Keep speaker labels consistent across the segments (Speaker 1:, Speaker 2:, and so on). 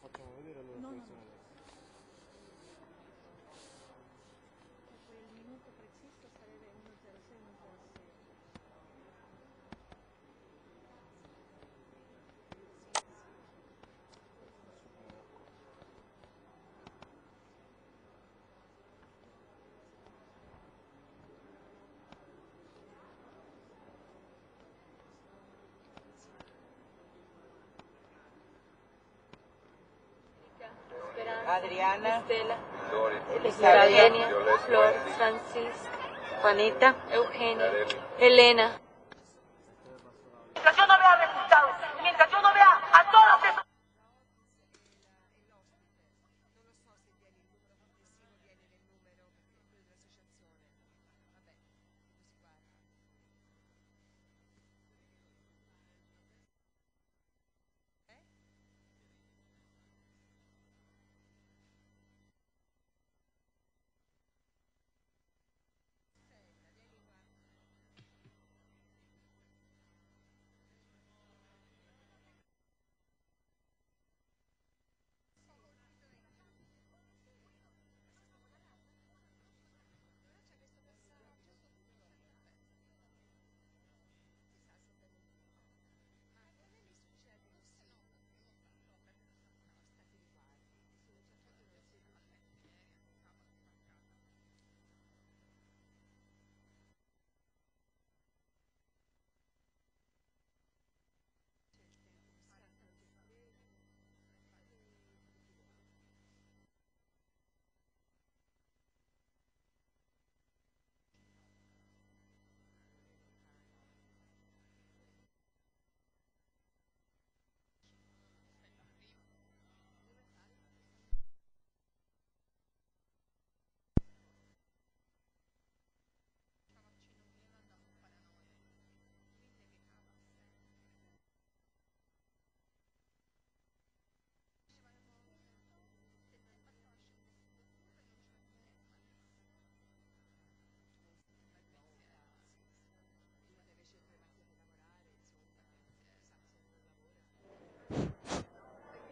Speaker 1: 怎么？Adriana,
Speaker 2: Estela, Eugenia, Flor, Francisca,
Speaker 1: Juanita,
Speaker 2: Eugenia, Elena.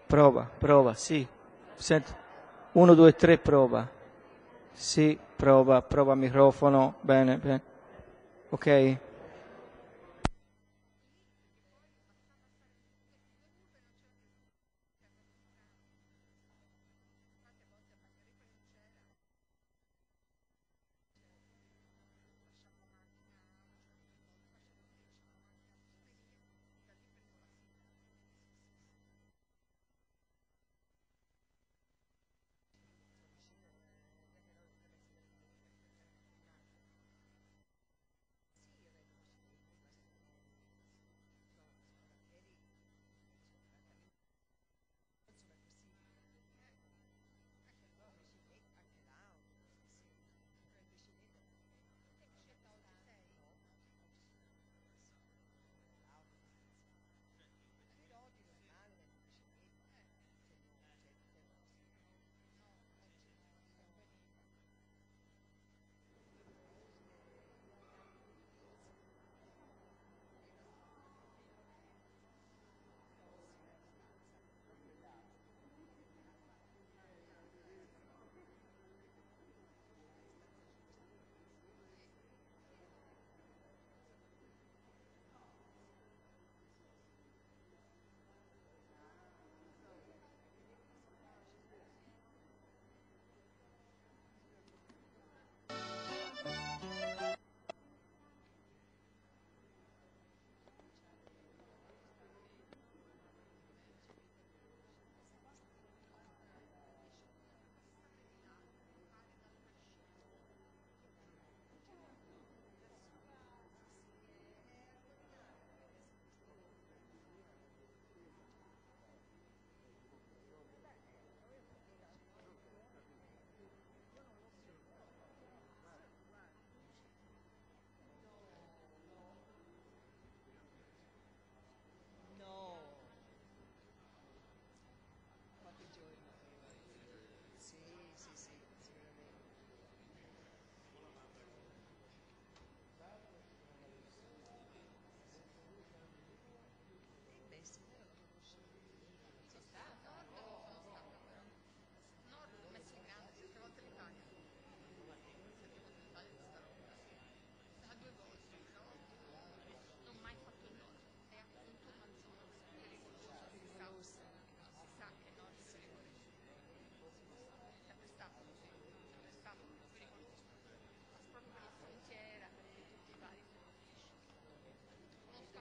Speaker 3: Prova, prova, sì. Senti. Uno, due, tre, prova. Sì, prova, prova microfono. Bene, bene. Ok.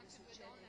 Speaker 4: succede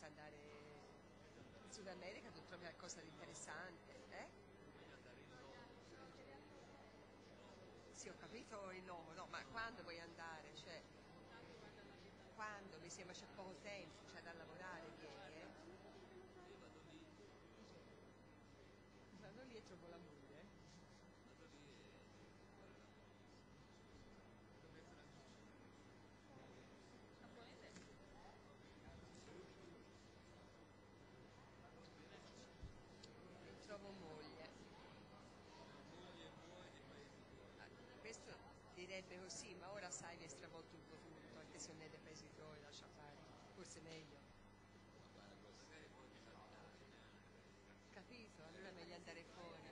Speaker 4: senza andare in Sud America tu trovi qualcosa di interessante, eh? Sì, ho capito il nome, no, ma quando vuoi andare? Cioè, quando? Mi sembra c'è poco tempo, c'è da lavorare, vieni, eh? Vado lì e trovo la moglie. E trovo moglie. Ah, Questo così, ma ora sai mi è stravolto po' tutto, anche se non è dei paesi tuoi, lascia fare, forse meglio. Capito? Allora è meglio andare fuori.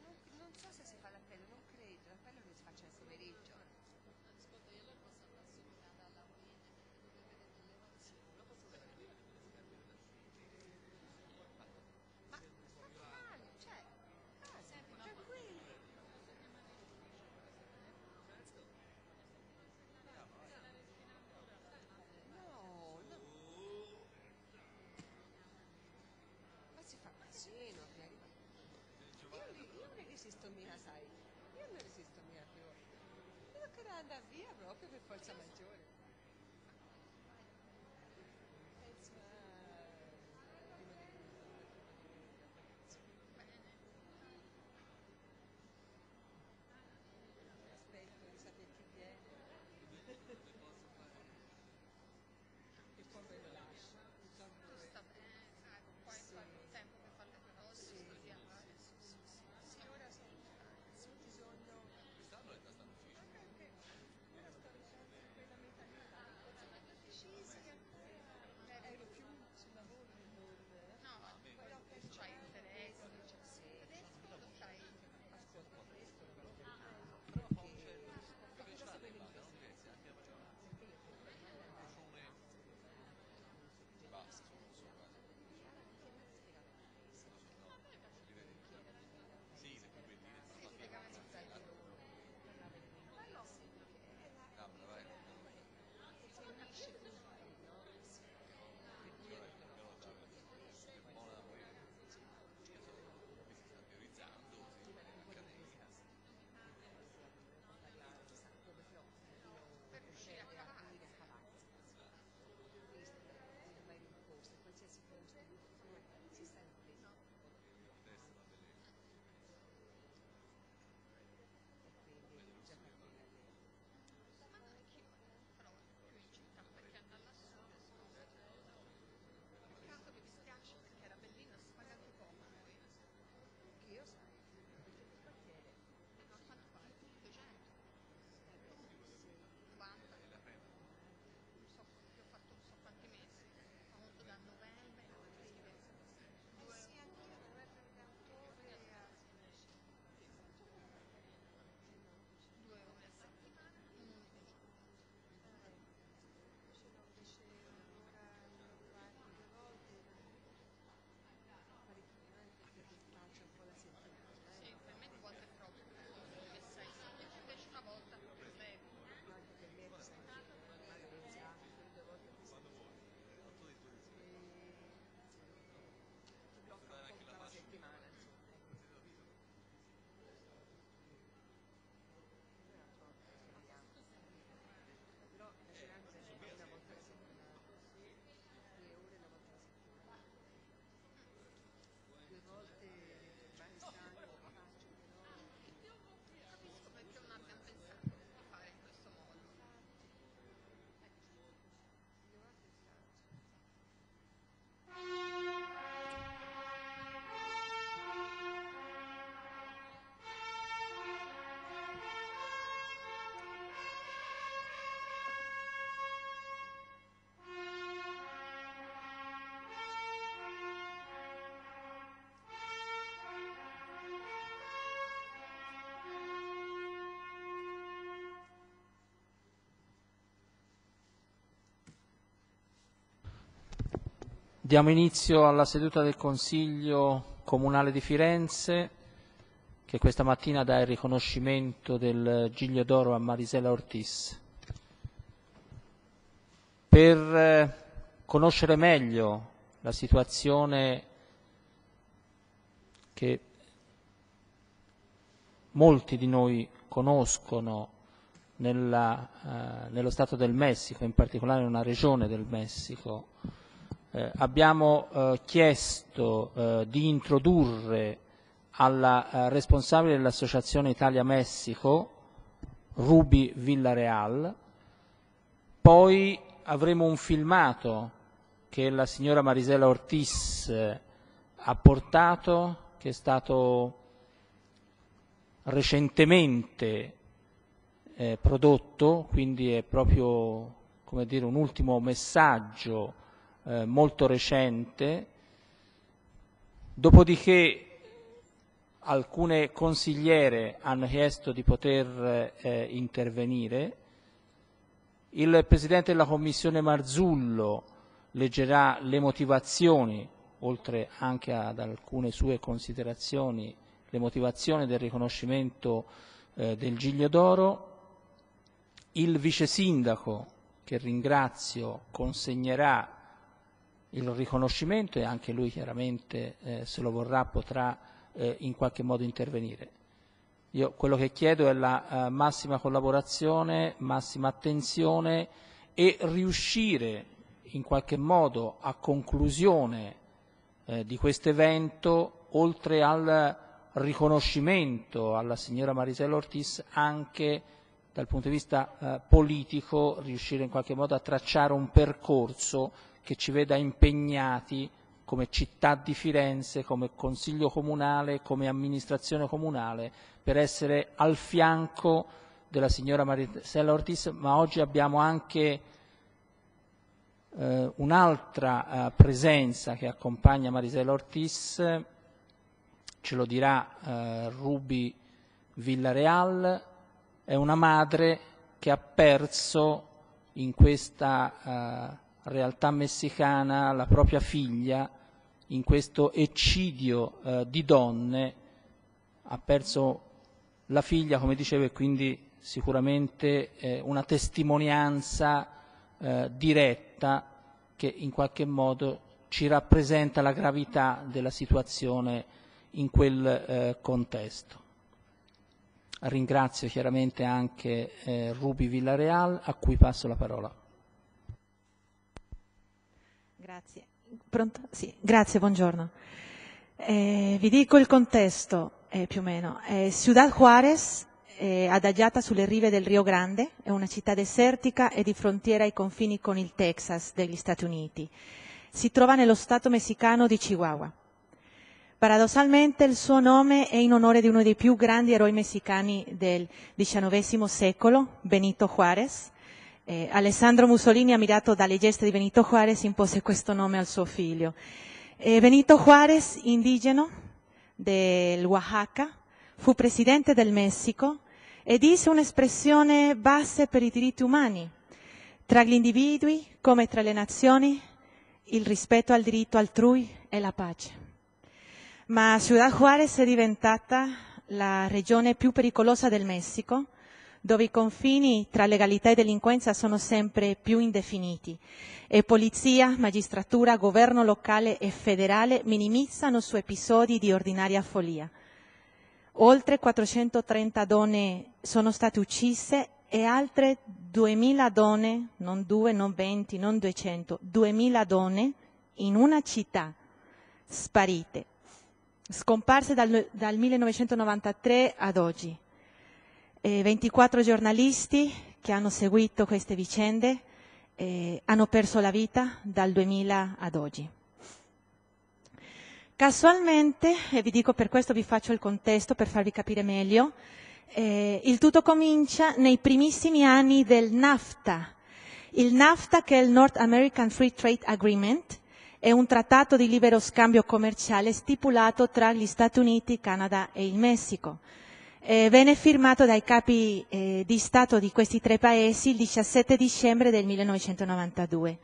Speaker 4: Non, non so se si fa l'appello, non credo, l'appello che si faccia nel pomeriggio. Ma male, cioè, ah, senti, tranquilli. No, no. Ma che arriva. Io, io non resisto mica, sai. Io non resisto mica più. Che andare via proprio per forza maggiore.
Speaker 5: Diamo inizio alla seduta del Consiglio Comunale di Firenze che questa mattina dà il riconoscimento del Giglio d'Oro a Marisela Ortiz. Per eh, conoscere meglio la situazione che molti di noi conoscono nella, eh, nello Stato del Messico, in particolare in una regione del Messico, eh, abbiamo eh, chiesto eh, di introdurre alla eh, responsabile dell'Associazione Italia-Messico, Ruby Villareal, poi avremo un filmato che la signora Marisela Ortiz eh, ha portato, che è stato recentemente eh, prodotto, quindi è proprio dire, un ultimo messaggio eh, molto recente, dopodiché alcune consigliere hanno chiesto di poter eh, intervenire, il Presidente della Commissione Marzullo leggerà le motivazioni, oltre anche ad alcune sue considerazioni, le motivazioni del riconoscimento eh, del Giglio d'Oro, il Vice Sindaco, che ringrazio, consegnerà il riconoscimento e anche lui chiaramente eh, se lo vorrà potrà eh, in qualche modo intervenire. Io quello che chiedo è la eh, massima collaborazione, massima attenzione e riuscire in qualche modo a conclusione eh, di questo evento, oltre al riconoscimento alla signora Marisela Ortiz, anche dal punto di vista eh, politico riuscire in qualche modo a tracciare un percorso che ci veda impegnati come città di Firenze, come Consiglio Comunale, come amministrazione comunale, per essere al fianco della signora Marisela Ortiz, ma oggi abbiamo anche eh, un'altra eh, presenza che accompagna Marisela Ortiz, ce lo dirà eh, Ruby Villareal, è una madre che ha perso in questa eh, realtà messicana la propria figlia in questo eccidio eh, di donne, ha perso la figlia, come dicevo, e quindi sicuramente eh, una testimonianza eh, diretta che in qualche modo ci rappresenta la gravità della situazione in quel eh, contesto. Ringrazio chiaramente anche eh, Ruby Villareal a cui passo la parola.
Speaker 6: Grazie. Sì, grazie, buongiorno. Eh, vi dico il contesto, eh, più o meno. Eh, Ciudad Juárez, adagiata sulle rive del Rio Grande, è una città desertica e di frontiera ai confini con il Texas degli Stati Uniti. Si trova nello stato messicano di Chihuahua. Paradossalmente il suo nome è in onore di uno dei più grandi eroi messicani del XIX secolo, Benito Juárez, eh, Alessandro Mussolini, ammirato dalle gesta di Benito Juarez, impose questo nome al suo figlio. Eh, Benito Juarez, indigeno del Oaxaca, fu presidente del Messico e disse un'espressione base per i diritti umani. Tra gli individui, come tra le nazioni, il rispetto al diritto altrui e la pace. Ma Ciudad Juárez è diventata la regione più pericolosa del Messico, dove i confini tra legalità e delinquenza sono sempre più indefiniti e polizia, magistratura, governo locale e federale minimizzano su episodi di ordinaria follia. Oltre 430 donne sono state uccise e altre 2000 donne, non due, non 20, non 200, 2000 donne in una città sparite, scomparse dal, dal 1993 ad oggi eh, 24 giornalisti che hanno seguito queste vicende eh, hanno perso la vita dal 2000 ad oggi. Casualmente, e vi dico per questo vi faccio il contesto per farvi capire meglio, eh, il tutto comincia nei primissimi anni del NAFTA. Il NAFTA, che è il North American Free Trade Agreement, è un trattato di libero scambio commerciale stipulato tra gli Stati Uniti, Canada e il Messico eh, venne firmato dai capi eh, di Stato di questi tre paesi il 17 dicembre del 1992.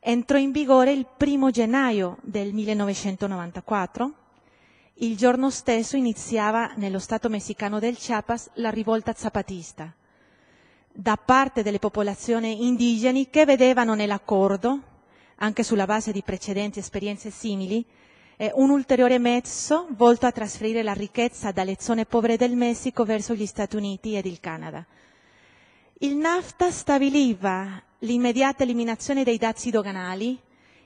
Speaker 6: entrò in vigore il primo gennaio del 1994. Il giorno stesso iniziava nello Stato messicano del Chiapas la rivolta zapatista da parte delle popolazioni indigeni che vedevano nell'accordo, anche sulla base di precedenti esperienze simili, eh, un ulteriore mezzo volto a trasferire la ricchezza dalle zone povere del Messico verso gli Stati Uniti ed il Canada. Il NAFTA stabiliva l'immediata eliminazione dei dazi doganali,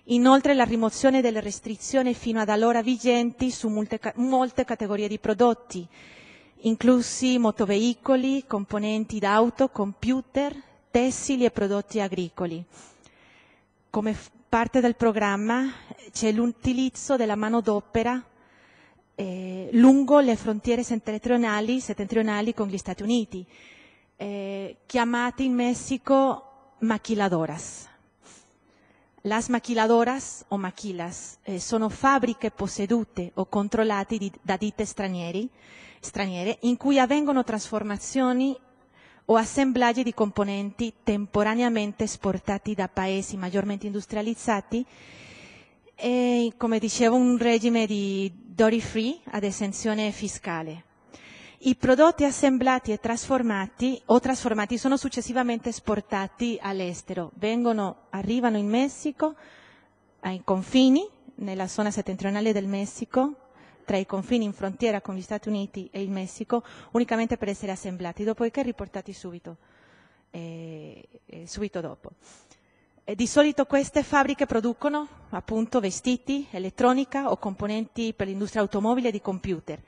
Speaker 6: inoltre la rimozione delle restrizioni fino ad allora vigenti su molte, molte categorie di prodotti, inclusi motoveicoli, componenti d'auto, computer, tessili e prodotti agricoli. Come parte del programma c'è l'utilizzo della manodopera eh, lungo le frontiere settentrionali, settentrionali, con gli Stati Uniti, eh, chiamate in Messico maquiladoras. Las maquiladoras o maquilas eh, sono fabbriche possedute o controllate di, da ditte straniere in cui avvengono trasformazioni o assemblaggi di componenti temporaneamente esportati da paesi maggiormente industrializzati e, come dicevo, un regime di duty free ad esenzione fiscale. I prodotti assemblati e trasformati o trasformati sono successivamente esportati all'estero, vengono, arrivano in Messico, ai confini, nella zona settentrionale del Messico, tra i confini in frontiera con gli Stati Uniti e il Messico, unicamente per essere assemblati, dopodiché riportati subito, eh, subito dopo. E di solito queste fabbriche producono appunto vestiti, elettronica o componenti per l'industria automobile e di computer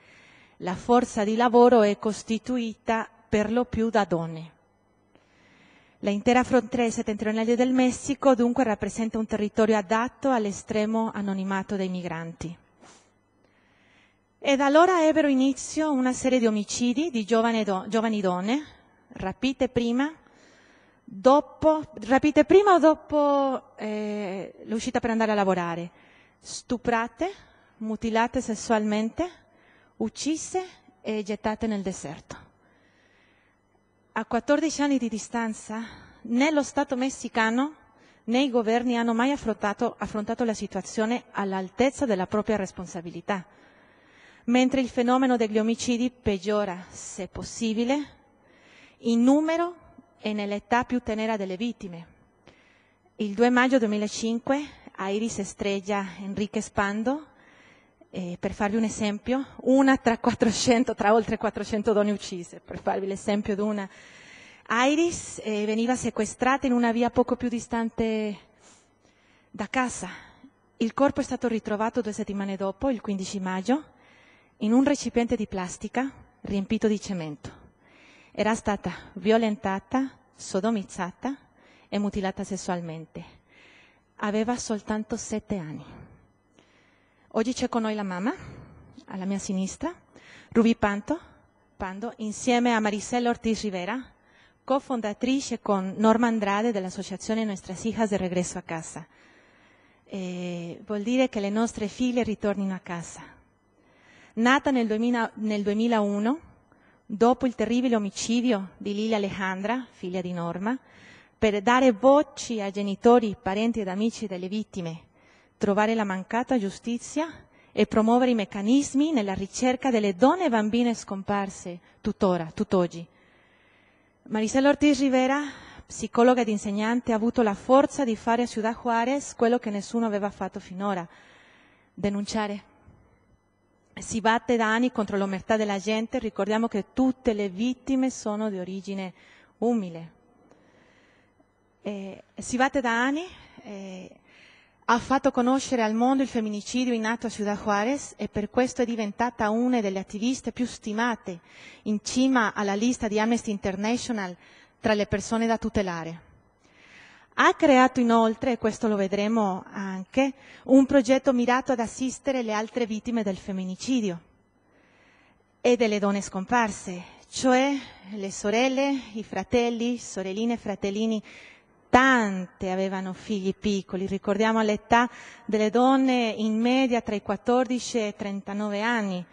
Speaker 6: la forza di lavoro è costituita per lo più da donne. L'intera frontiera settentrionale del Messico dunque rappresenta un territorio adatto all'estremo anonimato dei migranti. E da allora ebbero inizio una serie di omicidi di giovani, do, giovani donne, rapite prima, dopo, rapite prima o dopo eh, l'uscita per andare a lavorare, stuprate, mutilate sessualmente, uccise e gettate nel deserto. A 14 anni di distanza, né lo Stato messicano né i governi hanno mai affrontato, affrontato la situazione all'altezza della propria responsabilità, mentre il fenomeno degli omicidi peggiora, se possibile, in numero e nell'età più tenera delle vittime. Il 2 maggio 2005 a Iris Estrella Enrique Spando eh, per farvi un esempio, una tra 400, tra oltre 400 donne uccise, per farvi l'esempio di una. Iris eh, veniva sequestrata in una via poco più distante da casa. Il corpo è stato ritrovato due settimane dopo, il 15 maggio, in un recipiente di plastica riempito di cemento. Era stata violentata, sodomizzata e mutilata sessualmente. Aveva soltanto sette anni. Oggi c'è con noi la mamma, alla mia sinistra, Ruby Panto, Pando, insieme a Marisela Ortiz Rivera, cofondatrice con Norma Andrade dell'associazione Nuestras Hijas de Regreso a Casa. E vuol dire che le nostre figlie ritornino a casa. Nata nel, 2000, nel 2001, dopo il terribile omicidio di Lilia Alejandra, figlia di Norma, per dare voci ai genitori, parenti ed amici delle vittime trovare la mancata giustizia e promuovere i meccanismi nella ricerca delle donne e bambine scomparse tuttora, tutt'oggi. Marisela Ortiz Rivera, psicologa ed insegnante, ha avuto la forza di fare a Ciudad Juarez quello che nessuno aveva fatto finora, denunciare. Si batte da anni contro l'omertà della gente, ricordiamo che tutte le vittime sono di origine umile. Eh, si batte da anni, eh, ha fatto conoscere al mondo il femminicidio in atto a Ciudad Juarez e per questo è diventata una delle attiviste più stimate in cima alla lista di Amnesty International tra le persone da tutelare. Ha creato inoltre, e questo lo vedremo anche, un progetto mirato ad assistere le altre vittime del femminicidio e delle donne scomparse, cioè le sorelle, i fratelli, sorelline e fratellini tante avevano figli piccoli, ricordiamo l'età delle donne in media tra i 14 e i 39 anni.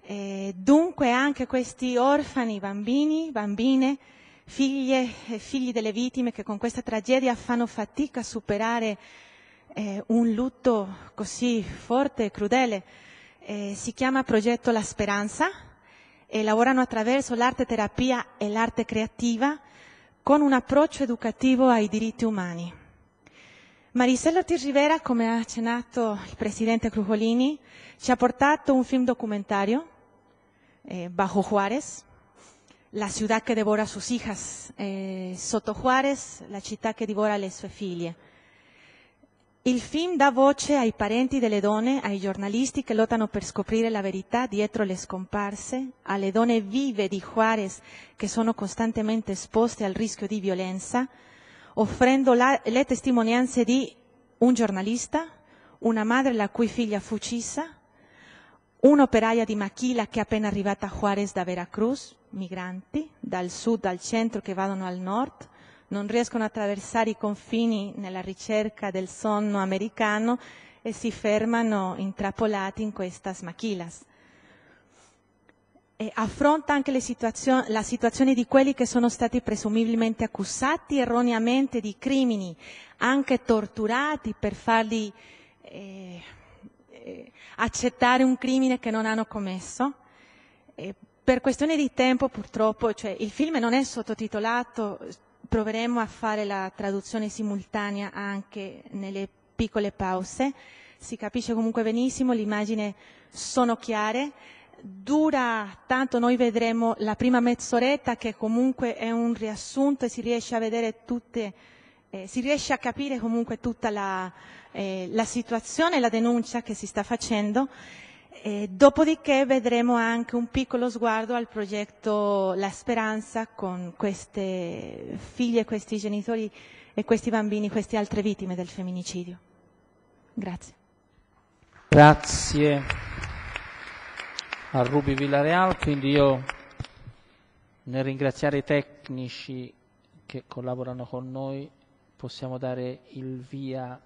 Speaker 6: E dunque anche questi orfani, bambini, bambine, figlie e figli delle vittime che con questa tragedia fanno fatica a superare eh, un lutto così forte e crudele. Eh, si chiama Progetto La Speranza e lavorano attraverso l'arte terapia e l'arte creativa con un approccio educativo ai diritti umani. Maricela Ortiz Rivera, come ha accennato il presidente Crujolini, ci ha portato un film documentario, eh, Bajo Juárez, la ciudad che devora sus hijas, eh, sotto Juárez, la città che divora le sue figlie. Il film dà voce ai parenti delle donne, ai giornalisti che lottano per scoprire la verità dietro le scomparse, alle donne vive di Juárez che sono costantemente esposte al rischio di violenza, offrendo la- le testimonianze di un giornalista, una madre la cui figlia fu uccisa, un'operaia di Maquila che è appena arrivata a Juárez da Veracruz, migranti dal sud al centro che vadano al nord, non riescono a attraversare i confini nella ricerca del sonno americano e si fermano intrappolati in queste maquilas. E affronta anche situazio- la situazione di quelli che sono stati presumibilmente accusati erroneamente di crimini, anche torturati per farli eh, eh, accettare un crimine che non hanno commesso. E per questione di tempo, purtroppo, cioè, il film non è sottotitolato, proveremo a fare la traduzione simultanea anche nelle piccole pause. Si capisce comunque benissimo, le immagini sono chiare. Dura tanto, noi vedremo la prima mezz'oretta che comunque è un riassunto e si riesce a vedere tutte, eh, si riesce a capire comunque tutta la, eh, la situazione e la denuncia che si sta facendo. Eh, dopodiché vedremo anche un piccolo sguardo al progetto La Speranza con queste figlie, questi genitori e questi bambini, queste altre vittime del femminicidio. Grazie.
Speaker 5: Grazie a Rubi Villareal, quindi io nel ringraziare i tecnici che collaborano con noi possiamo dare il via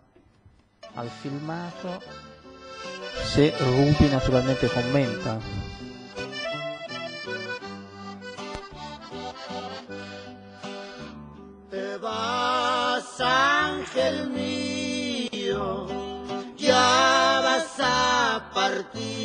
Speaker 5: al filmato se Rubi naturalmente commenta.
Speaker 7: Te vas, ángel mío, ya vas a partir.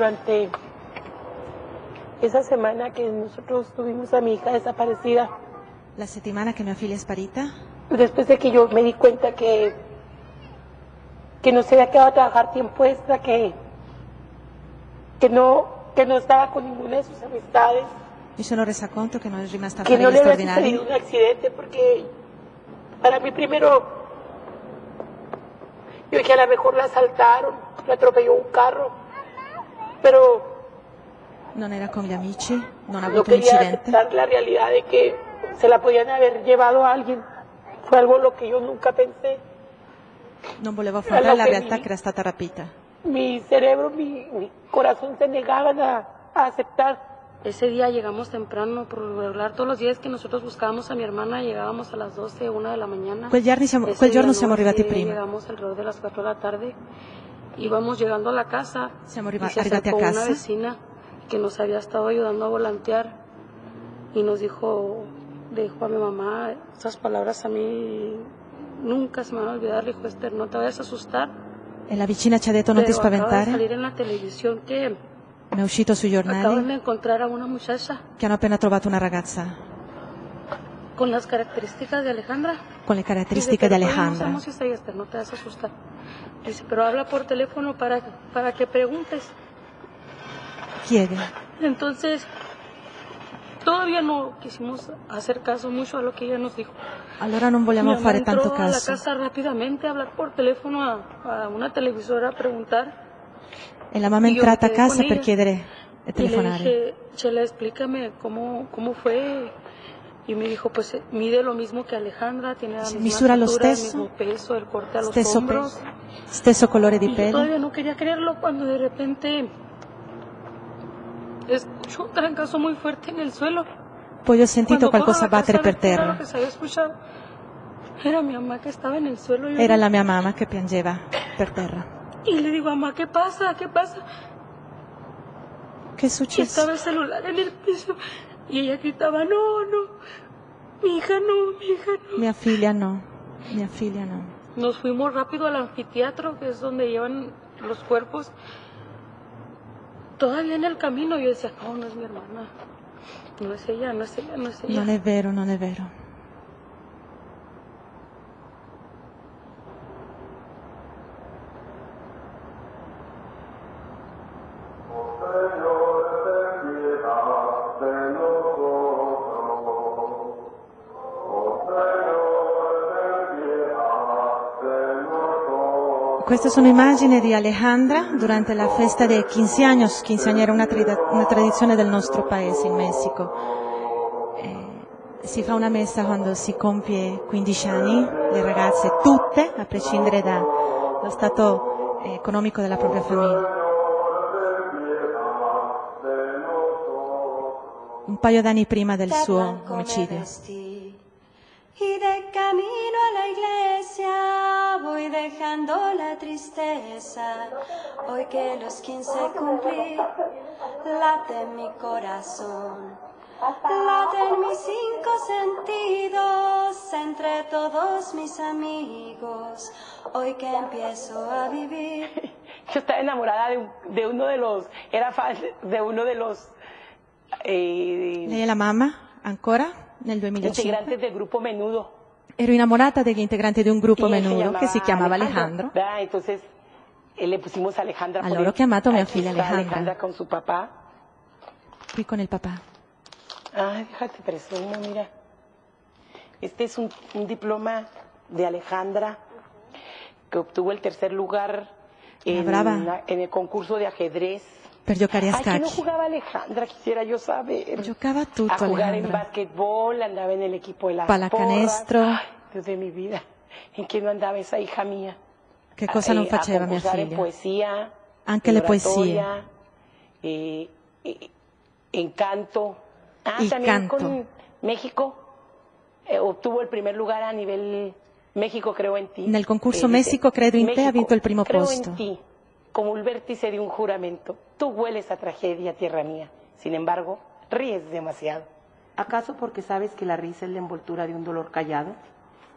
Speaker 8: Durante esa semana que nosotros tuvimos a mi hija desaparecida,
Speaker 6: La settimana che mia figlia è sparita,
Speaker 8: después de que yo me di cuenta que, que no se había quedado a trabajar tiempo extra, que, que, no, que no estaba con ninguna de sus amistades,
Speaker 6: mi sono resa conto che non è rimasta
Speaker 8: que no le había sucedido un accidente, porque para mí primero, yo dije a lo mejor la asaltaron, la atropelló un carro, pero
Speaker 6: non era con gli amici, non ha
Speaker 8: no
Speaker 6: avuto un
Speaker 8: quería
Speaker 6: incidente.
Speaker 8: la realidad de que se la podían haber llevado a alguien. Fue algo lo que yo nunca pensé.
Speaker 6: Non volevo affrontare la
Speaker 8: che
Speaker 6: realtà
Speaker 8: mi-
Speaker 6: che era stata rapita.
Speaker 8: Mi cerebro, mi, mi corazón se negaban a, a aceptar.
Speaker 9: Ese día llegamos temprano, por regular todos los días que nosotros buscábamos a mi hermana llegábamos a las 12, 1 de la mañana.
Speaker 6: Quel giorno siamo,
Speaker 9: Ese
Speaker 6: quel giorno siamo
Speaker 9: no,
Speaker 6: arrivati prima.
Speaker 9: Llegamos alrededor de las 4 de la tarde. Íbamos llegando a la casa.
Speaker 6: Siamo
Speaker 9: y se
Speaker 6: arrivati a
Speaker 9: acercó una
Speaker 6: casa.
Speaker 9: vecina que nos había estado ayudando a volantear y nos dijo, dijo a mi mamá, esas palabras a mí nunca se me van a olvidar. Le dijo, Esther, no te vayas a asustar.
Speaker 6: E la vicina ci ha detto non ti
Speaker 9: de
Speaker 6: spaventare,
Speaker 9: salir en la televisión que
Speaker 6: mi è uscito sui giornali
Speaker 9: de encontrar a una muchacha
Speaker 6: che hanno appena trovato una ragazza
Speaker 9: con las características de Alejandra.
Speaker 6: con di
Speaker 9: "Pero todavía
Speaker 6: Alejandra.
Speaker 9: No sabemos si ahí, Esther, no te vas a asustar. Dice, pero habla por teléfono para, para que preguntes.
Speaker 6: Chiede.
Speaker 9: Entonces, todavía no quisimos hacer caso mucho a lo que ella nos dijo.
Speaker 6: Allora non vogliamo
Speaker 9: Mi
Speaker 6: fare tanto
Speaker 9: a la
Speaker 6: caso.
Speaker 9: casa rápidamente a hablar por teléfono a, a una televisora a preguntar.
Speaker 6: E la mamma è entrata a casa per chiedere e
Speaker 9: Y le
Speaker 6: telefonare.
Speaker 9: dije, Chela, explícame cómo, cómo fue. Y me dijo, pues eh, mide lo mismo que Alejandra, tiene la misma
Speaker 6: Misura lo
Speaker 9: el
Speaker 6: stesso?
Speaker 9: mismo peso, el corte a los
Speaker 6: Stesso
Speaker 9: hombros.
Speaker 6: peso, stesso colore di
Speaker 9: Y yo
Speaker 6: pelo.
Speaker 9: todavía no quería creerlo cuando de repente escucho un trancazo muy fuerte en el suelo.
Speaker 6: Poi ho sentito
Speaker 9: Cuando corro
Speaker 6: qualcosa battere
Speaker 9: a
Speaker 6: per terra.
Speaker 9: que se había escuchado. Era mi mamá que estaba en el suelo. yo
Speaker 6: Era la mia mamma che piangeva per terra.
Speaker 9: Y le digo, mamá, ¿qué pasa? ¿Qué pasa?
Speaker 6: Che è
Speaker 9: Y
Speaker 6: successo?
Speaker 9: estaba el celular en el piso. Y ella gritaba, no, no, mi hija no, mi hija no.
Speaker 6: Mia figlia no, mia figlia no.
Speaker 9: Nos fuimos rápido al anfiteatro, que es donde llevan los cuerpos. Todavía en el camino yo decía, no, no es mi hermana. No es ella, no es ella, no es ella.
Speaker 6: Non è vero, non è vero. Queste sono immagini di Alejandra durante la festa dei 15 años. 15 anni era una, trida- una tradizione del nostro paese in Messico. Eh, si fa una messa quando si compie 15 anni, le ragazze tutte, a prescindere dallo stato eh, economico della propria famiglia. Un paio d'anni prima del suo omicidio.
Speaker 10: Y de camino a la iglesia voy dejando la tristeza. Hoy que los 15 cumplí, late mi corazón. Laten mis cinco sentidos entre todos mis amigos. Hoy que empiezo a vivir.
Speaker 8: Yo estaba enamorada de, un- de uno de los, era fan de uno de los eh,
Speaker 6: è la mamma, ancora, nel 2005.
Speaker 8: integrantes del grupo Menudo.
Speaker 6: Ero innamorata degli integranti di un gruppo
Speaker 8: Y
Speaker 6: menudo che si
Speaker 8: llamaba
Speaker 6: chiamava Alejandro.
Speaker 8: ¿verdad? Entonces eh, le pusimos Alejandra.
Speaker 6: Allora ho chiamato mia figlia Alejandra.
Speaker 8: Alejandra con su papá.
Speaker 6: Qui con il papà.
Speaker 8: Ay, déjate presumo, mira. Este es un, un diploma de Alejandra que obtuvo el tercer lugar en, en el concurso de ajedrez.
Speaker 6: Per giocare a
Speaker 8: Ay, que no
Speaker 6: scacchi.
Speaker 8: jugaba Alejandra, quisiera yo saber.
Speaker 6: Giocava tutto
Speaker 8: a jugar en
Speaker 6: Alejandra.
Speaker 8: básquetbol, andaba en el equipo de las
Speaker 6: Pallacanestro.
Speaker 8: porras. Ay, Dios de mi vida, ¿en qué no andaba esa hija mía?
Speaker 6: Che cosa non
Speaker 8: Eh,
Speaker 6: faceva
Speaker 8: a
Speaker 6: mia
Speaker 8: en
Speaker 6: figlia?
Speaker 8: poesía,
Speaker 6: Anche
Speaker 8: en
Speaker 6: le poesie.
Speaker 8: eh, eh, en canto. Ah,
Speaker 6: Il
Speaker 8: también
Speaker 6: canto.
Speaker 8: con México eh, obtuvo el primer lugar a nivel México, creo en ti.
Speaker 6: Nel concorso
Speaker 8: dice,
Speaker 6: Messico credo in te ha
Speaker 8: "México,
Speaker 6: vinto il primo
Speaker 8: creo
Speaker 6: posto.
Speaker 8: en ti, como el vértice de un juramento. Tú hueles a tragedia, tierra mía. Sin embargo, ríes demasiado.
Speaker 11: ¿Acaso porque sabes que la risa es la envoltura de un dolor callado?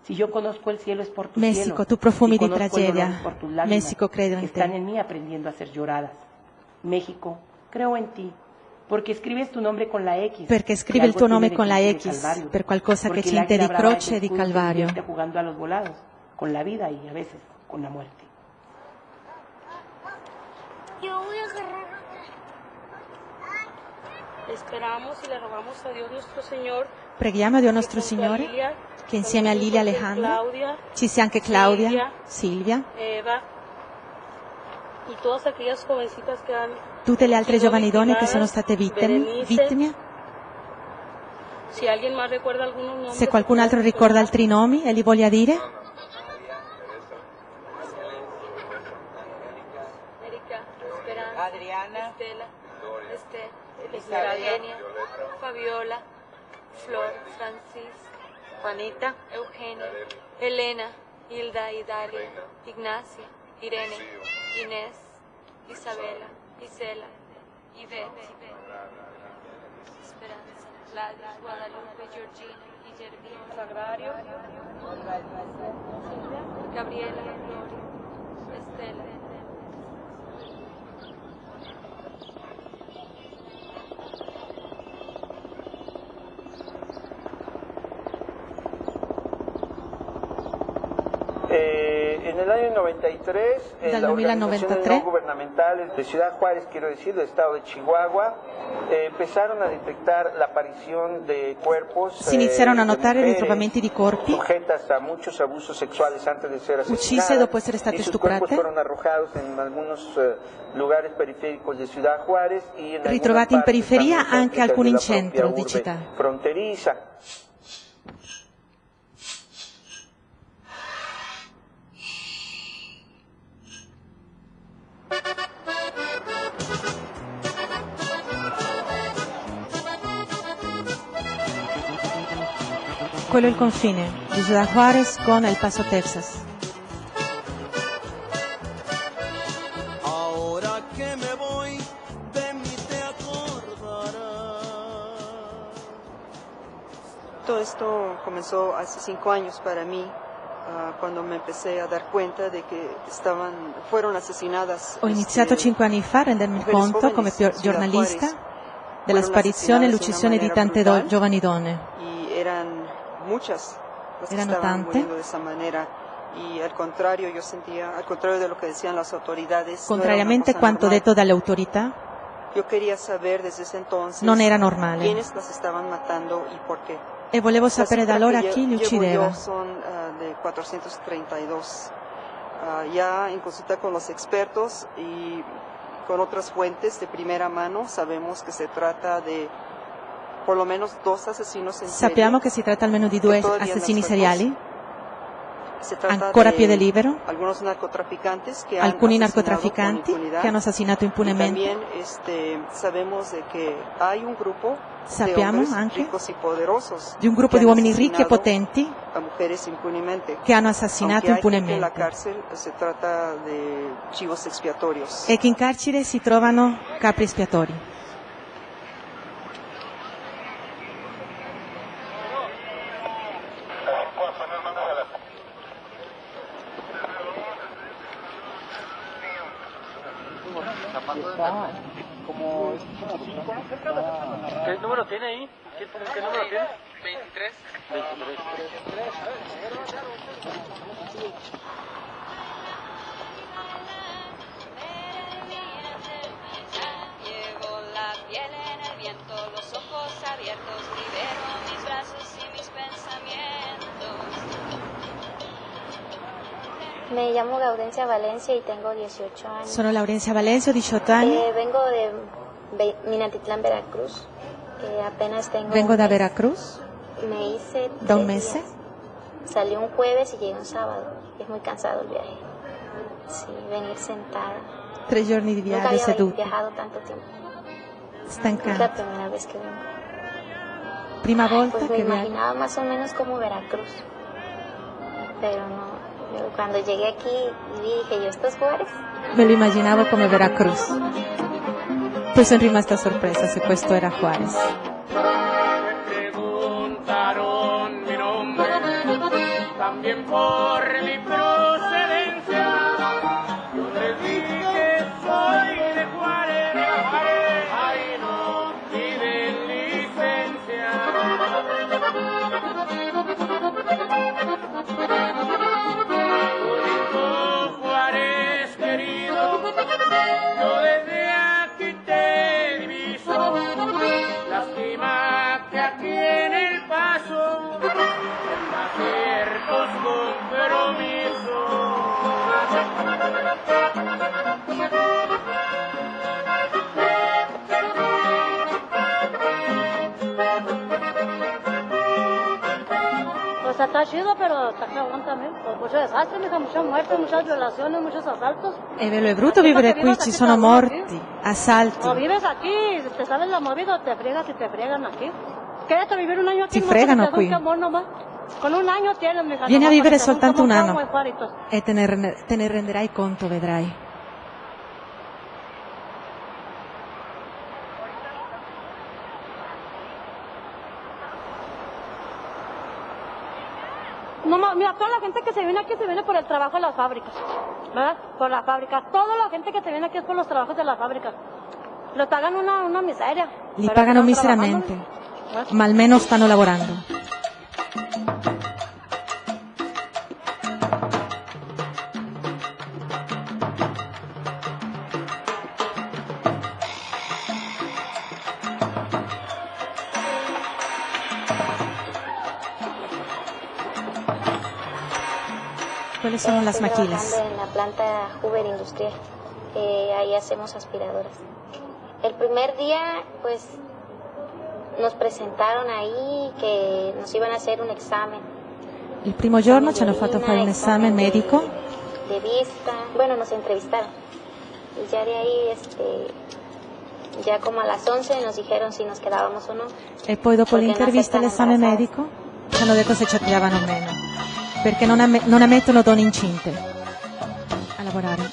Speaker 11: Si yo conozco el cielo es por tu
Speaker 6: Messico,
Speaker 11: cielo.
Speaker 6: tu profumi
Speaker 11: y
Speaker 6: di tragedia.
Speaker 11: por tus lágrimas,
Speaker 6: Messico, credo
Speaker 11: que
Speaker 6: in te.
Speaker 11: están en mí aprendiendo a ser lloradas. México, creo en ti. Porque escribes tu nombre con la X.
Speaker 6: Perché
Speaker 11: que
Speaker 6: scrive il tuo nome
Speaker 11: de
Speaker 6: con la X, per qualcosa
Speaker 11: Porque
Speaker 6: che inte di croce e di
Speaker 11: que
Speaker 6: calvario.
Speaker 11: jugando a los volados, con la vida y a veces con la muerte.
Speaker 9: Yo voy a agarrar Esperamos y le rogamos a Dios nuestro Señor
Speaker 6: Preghiamo a Dio nostro Signore
Speaker 9: Lilia,
Speaker 6: che insieme a Lilia Alejandra.
Speaker 9: Claudia,
Speaker 6: ci sia anche Claudia,
Speaker 9: Silvia,
Speaker 6: Silvia,
Speaker 9: Eva y todas aquellas jovencitas que han
Speaker 6: tutte le altre giovani donne che sono state vittime, vittime.
Speaker 9: Si alguien más recuerda algunos nombres,
Speaker 6: Se qualcun altro ricorda altri nomi e li voglia dire,
Speaker 2: Erika, Esperanza, Estela, Esther,
Speaker 1: Elizabeth,
Speaker 2: Eugenia, Fabiola, Flor, Francis,
Speaker 1: Juanita,
Speaker 2: Eugenia, Elena, Hilda y Dalia, Ignacia, Irene, Inés, Isabela, Isela, Ivette, Esperanza, Gladys, Guadalupe, Georgina, Guillermina,
Speaker 9: Sagrario,
Speaker 2: Gabriela, Gloria, Estela.
Speaker 12: Eh, en el año 93, en eh,
Speaker 6: la
Speaker 12: organización no gubernamentales de Ciudad Juárez, quiero decir, del estado de Chihuahua, eh, empezaron a detectar la aparición de cuerpos.
Speaker 6: Si iniziarono
Speaker 12: eh, a
Speaker 6: notare
Speaker 12: il
Speaker 6: ritrovamento di corpi uccise dopo essere state stuprate, ritrovati in periferia anche alcuni in centro di città. È il confine di Ciudad Juárez con El Paso, Texas.
Speaker 7: Ahora que me voy, de mí te acordarás.
Speaker 1: Todo esto comenzó hace cinco años para mí, ah, cuando me empecé a dar cuenta de que estaban, fueron asesinadas.
Speaker 6: Ho iniziato
Speaker 1: este,
Speaker 6: cinque anni fa a rendermi conto come giornalista della sparizione e
Speaker 1: de
Speaker 6: l'uccisione di tante do- giovani donne.
Speaker 1: Muchas las que estaban
Speaker 6: tante.
Speaker 1: muriendo de esa manera y al contrario yo sentía al contrario de lo que decían las autoridades no
Speaker 6: Contrariamente a
Speaker 1: cosa
Speaker 6: quanto
Speaker 1: normal.
Speaker 6: detto dalle autorità,
Speaker 1: yo quería saber desde ese entonces
Speaker 6: Non era normale.
Speaker 1: quiénes las estaban matando y por qué
Speaker 6: e volevo
Speaker 1: La
Speaker 6: sapere da
Speaker 1: lle-
Speaker 6: chi li uccideva.
Speaker 1: son ah, de 432 Ah, ya en consulta con los expertos y con otras fuentes de primera mano sabemos que se trata de por lo menos dos asesinos en serie.
Speaker 6: Sappiamo che si tratta almeno di due assassini seriali, ancora a
Speaker 1: de
Speaker 6: piede libero, alcuni narcotrafficanti che hanno assassinato impunemente.
Speaker 1: también este,
Speaker 6: Sappiamo anche di un gruppo di uomini ricchi e potenti che hanno assassinato impunemente e che in carcere si trovano capri espiatori.
Speaker 13: Llamo Gaudencia Valencia y tengo 18 años.
Speaker 6: Sono Laurenzia Valencia, ho 18 anni,
Speaker 13: Eh, vengo de Minatitlán, Veracruz. Eh, apenas tengo.
Speaker 6: vengo
Speaker 13: mes.
Speaker 6: Veracruz
Speaker 13: Me hice.
Speaker 6: da un
Speaker 13: tres días. Salí un jueves y llegué un sábado. Es muy cansado el viaje. Sí, venir sentada.
Speaker 6: Tre giorni di
Speaker 13: Nunca
Speaker 6: viaggio
Speaker 13: había
Speaker 6: seduti,
Speaker 13: viajado tanto tiempo. Es la
Speaker 6: stancante.
Speaker 13: primera vez que vengo.
Speaker 6: Prima volta
Speaker 13: Pues me
Speaker 6: che viaggio.
Speaker 13: imaginaba más o menos como Veracruz. Pero no. Cuando llegué aquí y dije, ¿y esto es Juárez?
Speaker 6: Me lo imaginaba como Veracruz. Pues en rima esta sorpresa, secuestro era Juárez.
Speaker 14: Me preguntaron mi nombre, también por
Speaker 15: Pues está chido, pero está cabrón también. Pues mucho desastre, mija, muchas muertes, muchas violaciones, muchos asaltos.
Speaker 6: È vero, è brutto vivere qui, ci sono morti, assalti.
Speaker 15: O vives aquí, te sabes la movida, o te friegas y te friegan aquí. Quédate a vivir un año aquí. Te un
Speaker 6: qui.
Speaker 15: temor nomás. Con un año mija.
Speaker 6: Vieni a vivere soltanto un anno e te ne, te ne renderai conto, vedrai.
Speaker 15: No, mira, toda la gente que se viene aquí se viene por el trabajo de las fábricas, ¿verdad? Por las fábricas. Toda la gente que se viene aquí es por los trabajos de las fábricas. Les pagan una, una miseria.
Speaker 6: Li pagano miseramente, ma almeno stanno lavorando. ¿Cuáles son las maquilas?
Speaker 13: en la planta Hoover Industrial. Eh, ahí hacemos aspiradoras. El primer día, pues, nos presentaron ahí que nos iban a hacer un examen.
Speaker 6: Il primo giorno ci hanno fatto fare un esame medico,
Speaker 13: de vista, bueno, nos entrevistaron. Y ya de ahí, este, ya como a las 11 nos dijeron si nos quedábamos o no.
Speaker 6: e poi dopo l'intervista l'esame medico ci hanno detto se ci attivavano o meno, perché non, amme- non ammettono donne incinte a lavorare.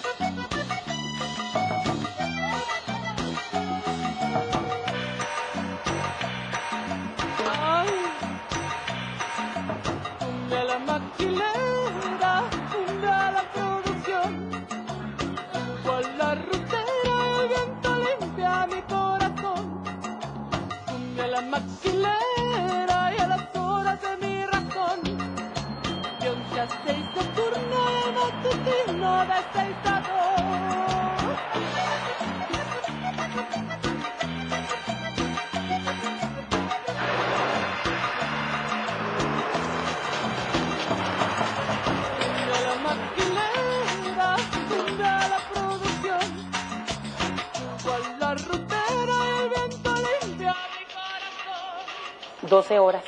Speaker 8: 12 horas.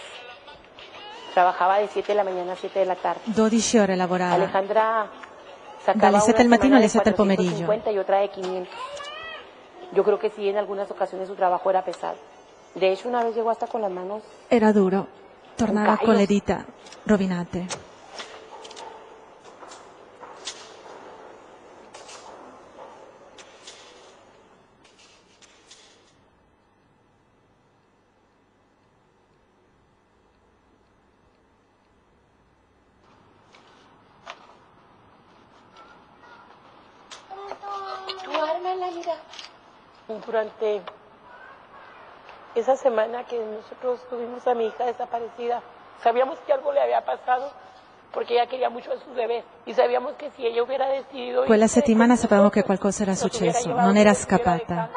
Speaker 8: Trabajaba de 7 de la mañana a 7 de la tarde.
Speaker 6: 12 ore lavorava,
Speaker 8: Alejandra sacaba
Speaker 6: dalle 7
Speaker 8: una
Speaker 6: del mattino alle
Speaker 8: de
Speaker 6: 7 del pomeriggio.
Speaker 8: 450 y otra de 500. Yo creo que sí, en algunas ocasiones su trabajo era pesado. De hecho, una vez llegó hasta con las manos
Speaker 6: Era duro, tornava con le dita rovinate.
Speaker 8: Durante esa semana que nosotros tuvimos a mi hija desaparecida, sabíamos que algo le había pasado porque ella quería mucho a sus bebés y sabíamos que si ella hubiera decidido
Speaker 6: Quella settimana sapevamo che qualcosa era successo, non era scappata,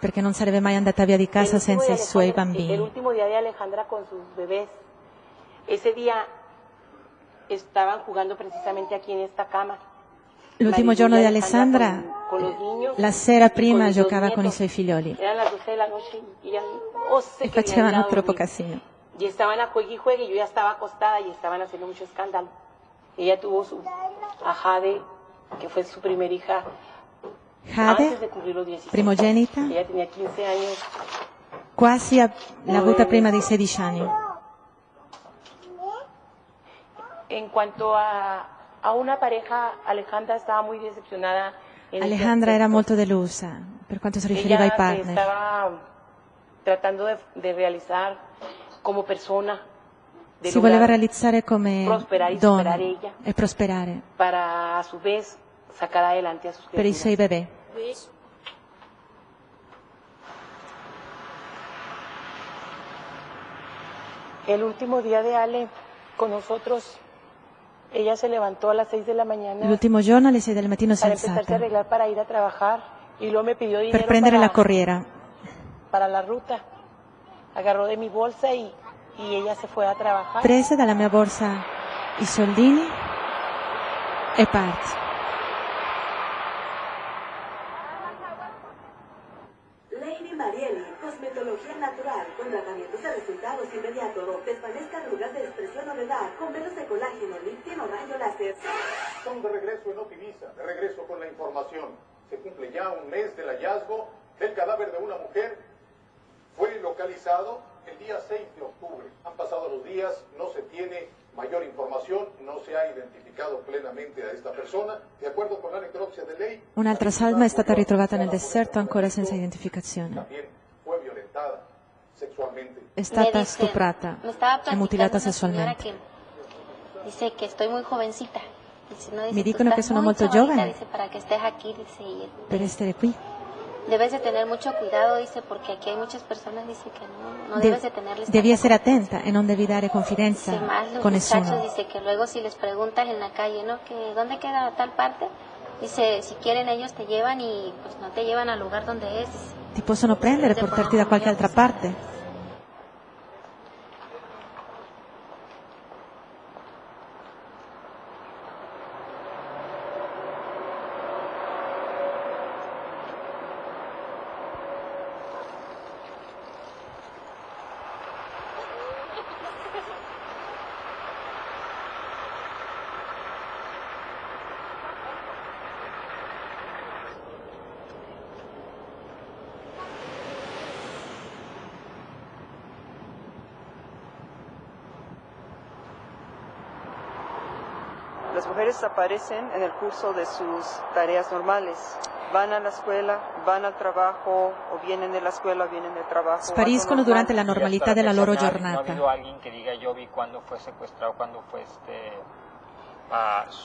Speaker 6: perché non sarebbe mai andata via di casa senza i suoi
Speaker 8: Alejandra- El
Speaker 6: bambini.
Speaker 8: último día de Alejandra con sus bebés, ese día estaban jugando precisamente aquí en esta cama.
Speaker 6: L'ultimo giorno di Alessandra, la sera prima giocava con i suoi figlioli
Speaker 8: Eran las 12 de la noche y ya no se
Speaker 6: e facevano troppo casino.
Speaker 8: Y estaban a juegue y juegue, y yo ya estaba acostada y estaban haciendo mucho escándalo. Ella tuvo su a Jade, que fue su primer hija,
Speaker 6: Jade,
Speaker 8: antes de cumplir los 16.
Speaker 6: primogenita,
Speaker 8: Ella tenía 15 años.
Speaker 6: quasi a- l'ha avuta prima dei 16 anni.
Speaker 8: En cuanto a, a una pareja, Alejandra estaba muy decepcionada.
Speaker 6: Alejandra era molto delusa per quanto si riferiva ai partner.
Speaker 8: estaba tratando de, de realizar como persona, de
Speaker 6: Si voleva realizzare come donna
Speaker 8: ella,
Speaker 6: e prosperare
Speaker 8: para a su vez sacar adelante a sus
Speaker 6: per i suoi bebè.
Speaker 8: El último día de Ale con nosotros, ella se levantó a las 6 de la mañana
Speaker 6: L'ultimo giorno alle 6 del mattino si è
Speaker 8: para empezarse a
Speaker 6: alzata
Speaker 8: arreglar para ir a trabajar y luego me pidió dinero
Speaker 6: per prendere
Speaker 8: para,
Speaker 6: la corriera.
Speaker 8: para la ruta. Agarró de mi bolsa y, y ella se fue a trabajar.
Speaker 6: Prese dalla mia borsa i soldini e parte.
Speaker 16: Lady Marieli, cosmetología natural, con tratamientos de resultados inmediatos, desvanezca arrugas de expresión o de edad, con velos de colágeno, lifting o rayo láser.
Speaker 17: Estamos de regreso en Optimisa, de regreso con la información. Se cumple ya un mes del hallazgo del cadáver de una mujer. Fue localizado el día 6 de octubre. Han pasado los días, no se tiene mayor información, no se ha identificado plenamente a esta persona. De acuerdo con la necropsia de ley,
Speaker 6: Un'altra salma è stata ritrovata nel deserto ancora senza identificazione.
Speaker 17: también fue violentada sexualmente.
Speaker 6: È stata stuprata e mutilata sessualmente.
Speaker 13: que dice que estoy muy jovencita.
Speaker 6: Mi
Speaker 13: "Tú
Speaker 6: dicono che sono molto
Speaker 13: chavalita",
Speaker 6: giovane. Per essere qui.
Speaker 13: debes de tener mucho cuidado, dice, porque aquí hay muchas personas, dice, que no, no
Speaker 6: De-
Speaker 13: debes de tenerles
Speaker 6: devi essere attenta e non devi dare confidenza
Speaker 13: Dice, más los
Speaker 6: con nessuno.
Speaker 13: dice que luego si les preguntas en la calle, ¿no? Que ¿dónde queda tal parte? Dice, si quieren ellos te llevan y pues no te llevan al lugar donde es.
Speaker 6: Ti possono prendere e portarti da qualche altra parte.
Speaker 1: Las mujeres aparecen en el curso de sus tareas normales. Van a la escuela, van al trabajo, o vienen de la escuela, vienen del trabajo.
Speaker 6: Spariscono durante la
Speaker 1: normal.
Speaker 6: normalità della loro
Speaker 18: No ha
Speaker 6: giornata.
Speaker 18: habido alguien que diga yo vi cuando fue secuestrado, cuando fue este,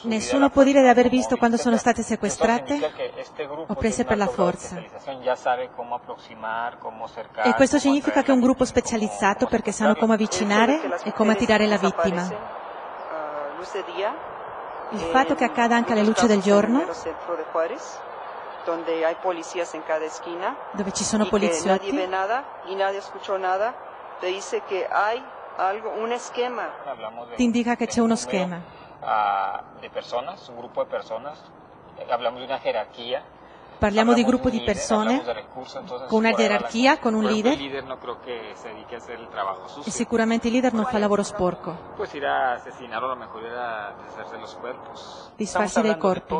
Speaker 6: Nessuno può dire di aver visto quando sono state sequestrate
Speaker 18: significa que grupo
Speaker 6: o prese per la forza. E questo
Speaker 18: cómo
Speaker 6: significa che è un gruppo specializzato perché sanno come avvicinare e come attirare la vittima. Il fatto che accada anche alla luce del giorno,
Speaker 1: donde hay policías en cada esquina.
Speaker 6: dove ci sono
Speaker 1: que nadie
Speaker 6: poliziotti,
Speaker 1: ve nada y nadie escuchó nada, te dice que hay algo, un esquema.
Speaker 6: Ti indica che c'è uno schema.
Speaker 18: ah, de personas, un grupo de personas, hablamos de una jerarquía
Speaker 6: parliamo di gruppo di persone con una gerarchia, con un
Speaker 18: leader.
Speaker 6: E sicuramente il leader non fa lavoro sporco. Disfarsi dai corpi.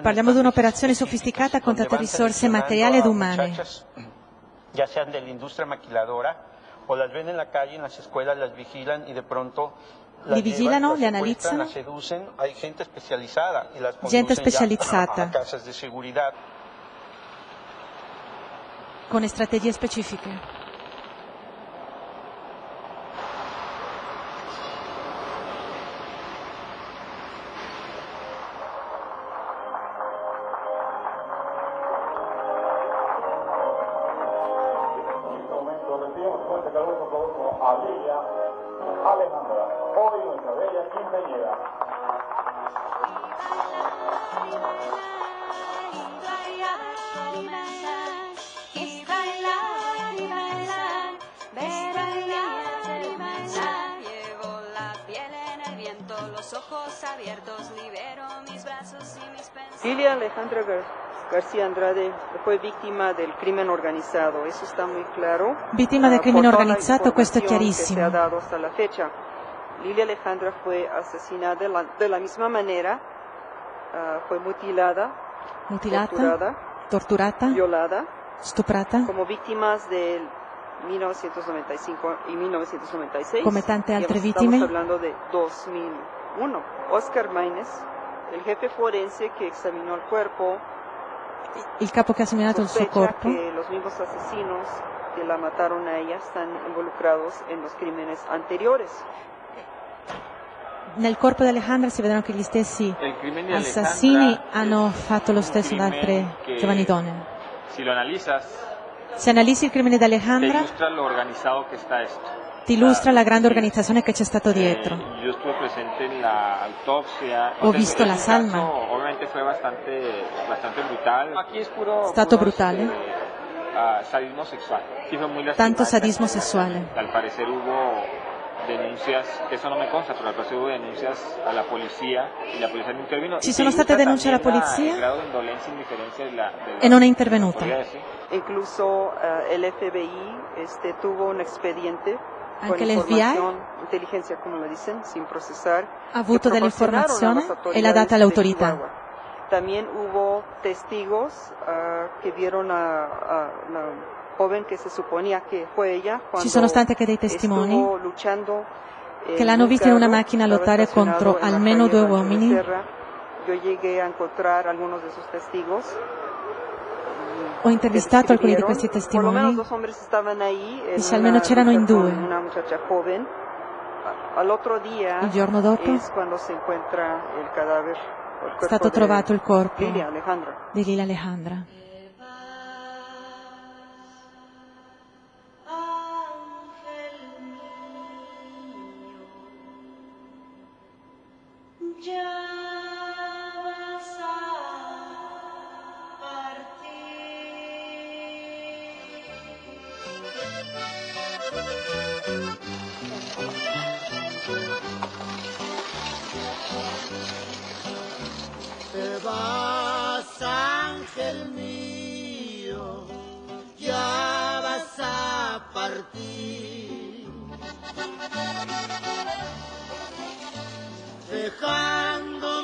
Speaker 6: Parliamo di un'operazione sofisticata con tante risorse materiali ed umane.
Speaker 12: ya sean de la industria maquiladora o las ven en la calle, en las escuelas, las vigilan y de pronto la
Speaker 6: li vigilano,
Speaker 12: li
Speaker 6: analizzano.
Speaker 12: gente
Speaker 6: specializzata. Con strategie specifiche.
Speaker 17: Alejandra, hoy nuestra bella quinceañera.
Speaker 2: Ojos abiertos, libero mis brazos y mis pensamientos.
Speaker 1: Ilia Alejandra Gersh. García Andrade fue víctima del crimen organizado, eso está muy claro.
Speaker 6: Vittima del
Speaker 1: Ah, la
Speaker 6: organizzato, questo è
Speaker 1: que se
Speaker 6: chiarissimo.
Speaker 1: ha dado hasta la fecha. Lilia Alejandra fue asesinada de la, de la misma manera, ah, fue mutilada,
Speaker 6: Mutilata,
Speaker 1: torturada,
Speaker 6: torturata,
Speaker 1: violada,
Speaker 6: stuprata,
Speaker 1: como víctimas del 1995 y 1996.
Speaker 6: Come tante altre
Speaker 1: Digamos,
Speaker 6: vittime.
Speaker 1: Estamos hablando de 2001. Oscar Maines, el jefe forense que examinó el cuerpo,
Speaker 6: il capo che ha seminato il suo corpo,
Speaker 1: que los mismos asesinos que la mataron a ella están involucrados en los crímenes anteriores.
Speaker 6: nel corpo di Alejandra si vedono che gli stessi
Speaker 18: El crimen de
Speaker 6: assassini
Speaker 18: Alejandra
Speaker 6: hanno fatto lo stesso da altre
Speaker 18: che-
Speaker 6: giovani donne.
Speaker 18: Si lo analizas,
Speaker 6: Se analizzi il crimine di
Speaker 18: te
Speaker 6: Alejandra,
Speaker 18: ilustra lo organizado que está esto
Speaker 6: ti illustra la grande organizzazione che este c'è dietro. Ho visto la salma.
Speaker 18: È
Speaker 6: stato brutale. Tanto sadismo sessuale.
Speaker 18: ¿eh? denuncias, eso no me consta, pero al parecer hubo denuncias a la policía y la policía no intervino.
Speaker 6: Ci sono state denunce alla polizia?
Speaker 1: Incluso eh, el FBI este, tuvo un expediente
Speaker 6: Anche l'FBI
Speaker 1: dicen, procesar.
Speaker 6: ha avuto dell'informazione e l'ha data alle
Speaker 1: autoridades de
Speaker 6: autorità.
Speaker 1: Chihuahua. También hubo testigos ah, que vieron a, a la joven que se suponía que fue ella
Speaker 6: Ci sono stati anche dei testimoni
Speaker 1: luchando en
Speaker 6: che l'hanno vista in una macchina lottare contro almeno due uomini.
Speaker 1: Yo llegué a encontrar algunos de esos testigos.
Speaker 6: Ho intervistato alcuni di questi testimoni. Dice, almeno c'erano in due. Il giorno dopo è stato trovato il corpo di Lila Alejandra.
Speaker 10: Ya
Speaker 7: dejando.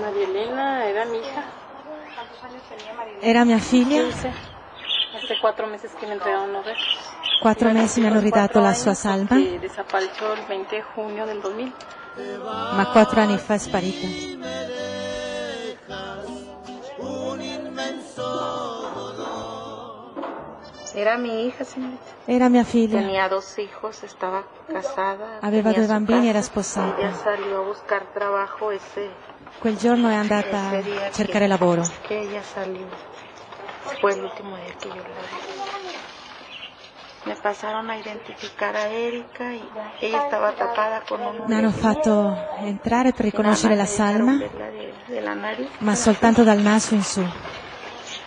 Speaker 7: María era
Speaker 19: mi hija.
Speaker 6: Era mia figlia.
Speaker 19: 15. Hace cuatro meses che le entregavano un
Speaker 6: Quattro mesi mi hanno ridato la sua salma,
Speaker 19: che desapareció il 20 de junio del 2000.
Speaker 6: ma quattro anni fa è sparita.
Speaker 19: Era mi hija, señorita.
Speaker 6: Era mia figlia.
Speaker 19: Tenía dos hijos, estaba casada.
Speaker 6: Aveva due bambini, era sposata.
Speaker 19: Ella salió a buscar trabajo ese,
Speaker 6: Quel giorno è andata a cercare lavoro.
Speaker 19: que ella salió. Fue el último día que yo la vi. Me pasaron a identificar a Erika y ella estaba tapada con un
Speaker 6: Mi hanno fatto entrare per riconoscere la salma, ma soltanto dal naso in su.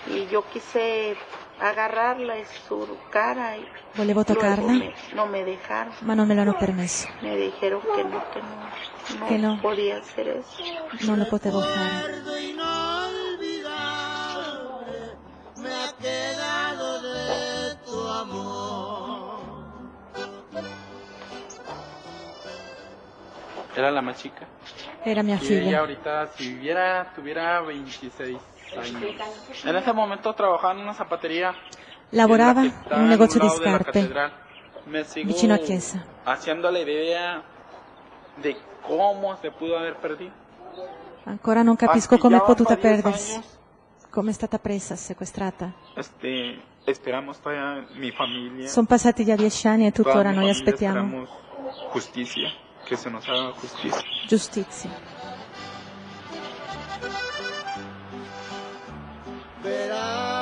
Speaker 19: Y yo quise agarrarla en su cara y
Speaker 6: Volevo toccarla,
Speaker 19: me- no me dejaron.
Speaker 6: ma non me l'hanno permesso.
Speaker 19: Me dijeron que no, que no, no,
Speaker 6: Que no.
Speaker 19: podía hacer eso.
Speaker 6: Non lo potevo fare.
Speaker 7: me ha quedado de tu amor.
Speaker 20: Era la más chica.
Speaker 6: Era mia
Speaker 20: Y ella
Speaker 6: figlia.
Speaker 20: ahorita, si viviera, tuviera 26 años. En ese momento trabajaba en una zapatería.
Speaker 6: Lavorava in un negozio di scarpe vicino a chiesa.
Speaker 20: haciendo la idea de cómo se pudo haber perdido.
Speaker 6: Ancora non capisco come è potuta perdersi. Come è stata presa, sequestrata.
Speaker 20: Este.
Speaker 6: Sono passati già dieci anni e tuttora noi aspettiamo
Speaker 20: justicia.
Speaker 6: giustizia.
Speaker 7: esperar.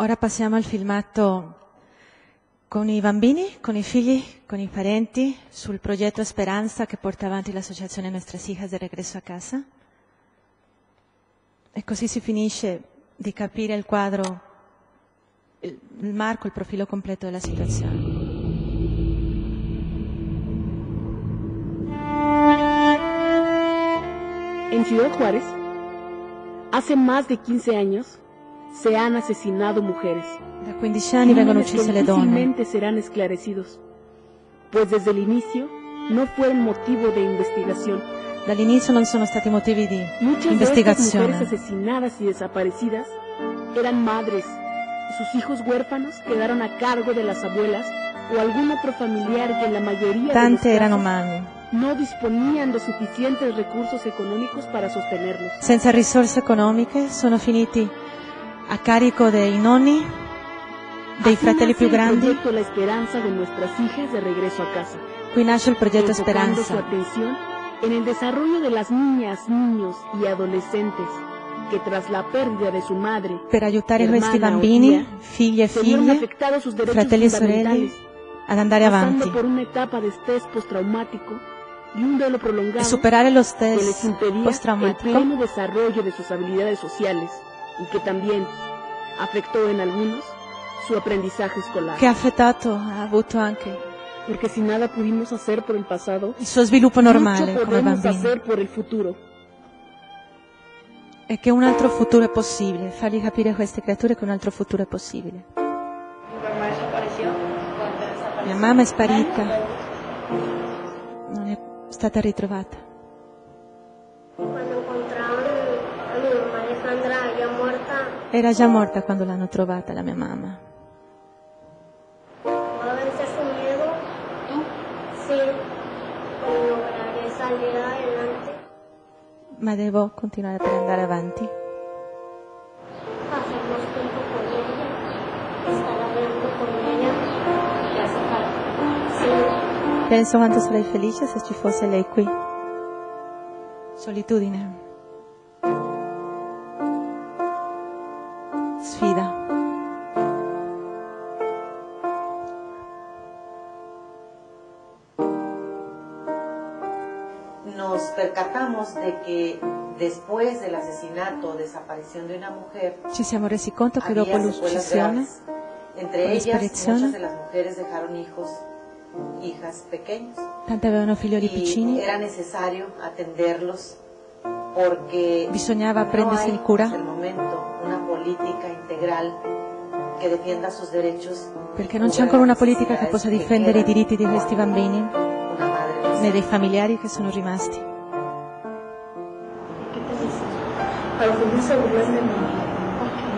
Speaker 6: Ora passiamo al filmato con i bambini, con i figli, con i parenti sul progetto Speranza che porta avanti l'associazione Nuestras Hijas de Regreso a Casa. E così si finisce di capire il quadro, il, il marco, il profilo completo della situazione.
Speaker 21: En Ciudad Juárez, hace más de 15 años, se han asesinado mujeres.
Speaker 6: Da 15 anni vengono uccise le donne.
Speaker 21: serán esclarecidos, pues desde el inicio no fueron motivo de investigación.
Speaker 6: Dall'inizio non sono stati motivi di
Speaker 21: Muchas de estas
Speaker 6: investigazione.
Speaker 21: mujeres asesinadas y desaparecidas eran madres. Sus hijos huérfanos quedaron a cargo de las abuelas o algún otro familiar que en la mayoría de los
Speaker 6: Tante
Speaker 21: casos no disponían de suficientes recursos económicos para sostenerlos.
Speaker 6: Senza risorse economiche sono finiti a carico dei nonni, dei
Speaker 21: Así
Speaker 6: fratelli più
Speaker 21: el proyecto La Esperanza de nuestras hijas de regreso a casa.
Speaker 6: Qui nasce il progetto
Speaker 21: enfocando su
Speaker 6: Speranza,
Speaker 21: atención en el desarrollo de las niñas, niños y adolescentes que tras la pérdida de su madre,
Speaker 6: per aiutare
Speaker 21: hermana
Speaker 6: questi bambini,
Speaker 21: tía,
Speaker 6: e figlie, fratelli e sorelle, ad andare avanti
Speaker 21: por una etapa de estrés postraumático y un duelo prolongado
Speaker 6: e superare lo
Speaker 21: que les
Speaker 6: stress
Speaker 21: impedía el
Speaker 6: post-traumatico
Speaker 21: pleno desarrollo de sus habilidades sociales y que también afectó en algunos su aprendizaje escolar.
Speaker 6: che ha affettato, ha avuto anche
Speaker 21: Porque si nada pudimos hacer por el pasado,
Speaker 6: il suo sviluppo normale
Speaker 21: mucho
Speaker 6: come
Speaker 21: podemos hacer por el futuro.
Speaker 6: e che un altro futuro è possibile, fargli capire a queste creature che un altro futuro è possibile. Mia mamma è sparita, non è stata ritrovata. Era già morta quando l'hanno trovata la mia mamma. Ma devo continuare per andare avanti.
Speaker 22: Sí.
Speaker 6: Penso quanto sarei felice se ci fosse lei qui. Solitudine.
Speaker 23: Percatamos de que después del asesinato o desaparición de una mujer,
Speaker 6: Ci siamo resi conto che dopo l'uccisione.
Speaker 23: Entre ellas, muchas de las mujeres dejaron hijos, hijas pequeños.
Speaker 6: tante avevano piccini,
Speaker 23: era necesario atenderlos porque
Speaker 6: bisognava
Speaker 23: no
Speaker 6: prendersene cura
Speaker 23: hasta el momento una política integral que defienda sus derechos
Speaker 6: perché non c'è ancora una politica che possa difendere i diritti di questi bambini né dei familiari che sono rimasti.
Speaker 24: A veces se burlan de mí.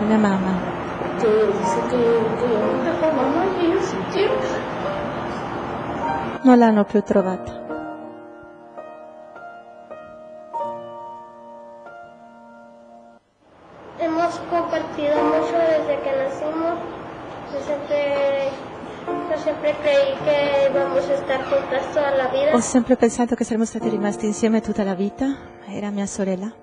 Speaker 6: Mia mamma
Speaker 24: Que dice que, que yo no tengo mamá y ellos sí tienen.
Speaker 6: non l'hanno più trovata.
Speaker 24: Hemos compartido mucho desde que nacimos. Yo siempre, yo siempre creí que íbamos a estar juntas toda la vida.
Speaker 6: Ho sempre pensato che saremmo stati rimasti insieme tutta la vita, era mia sorella.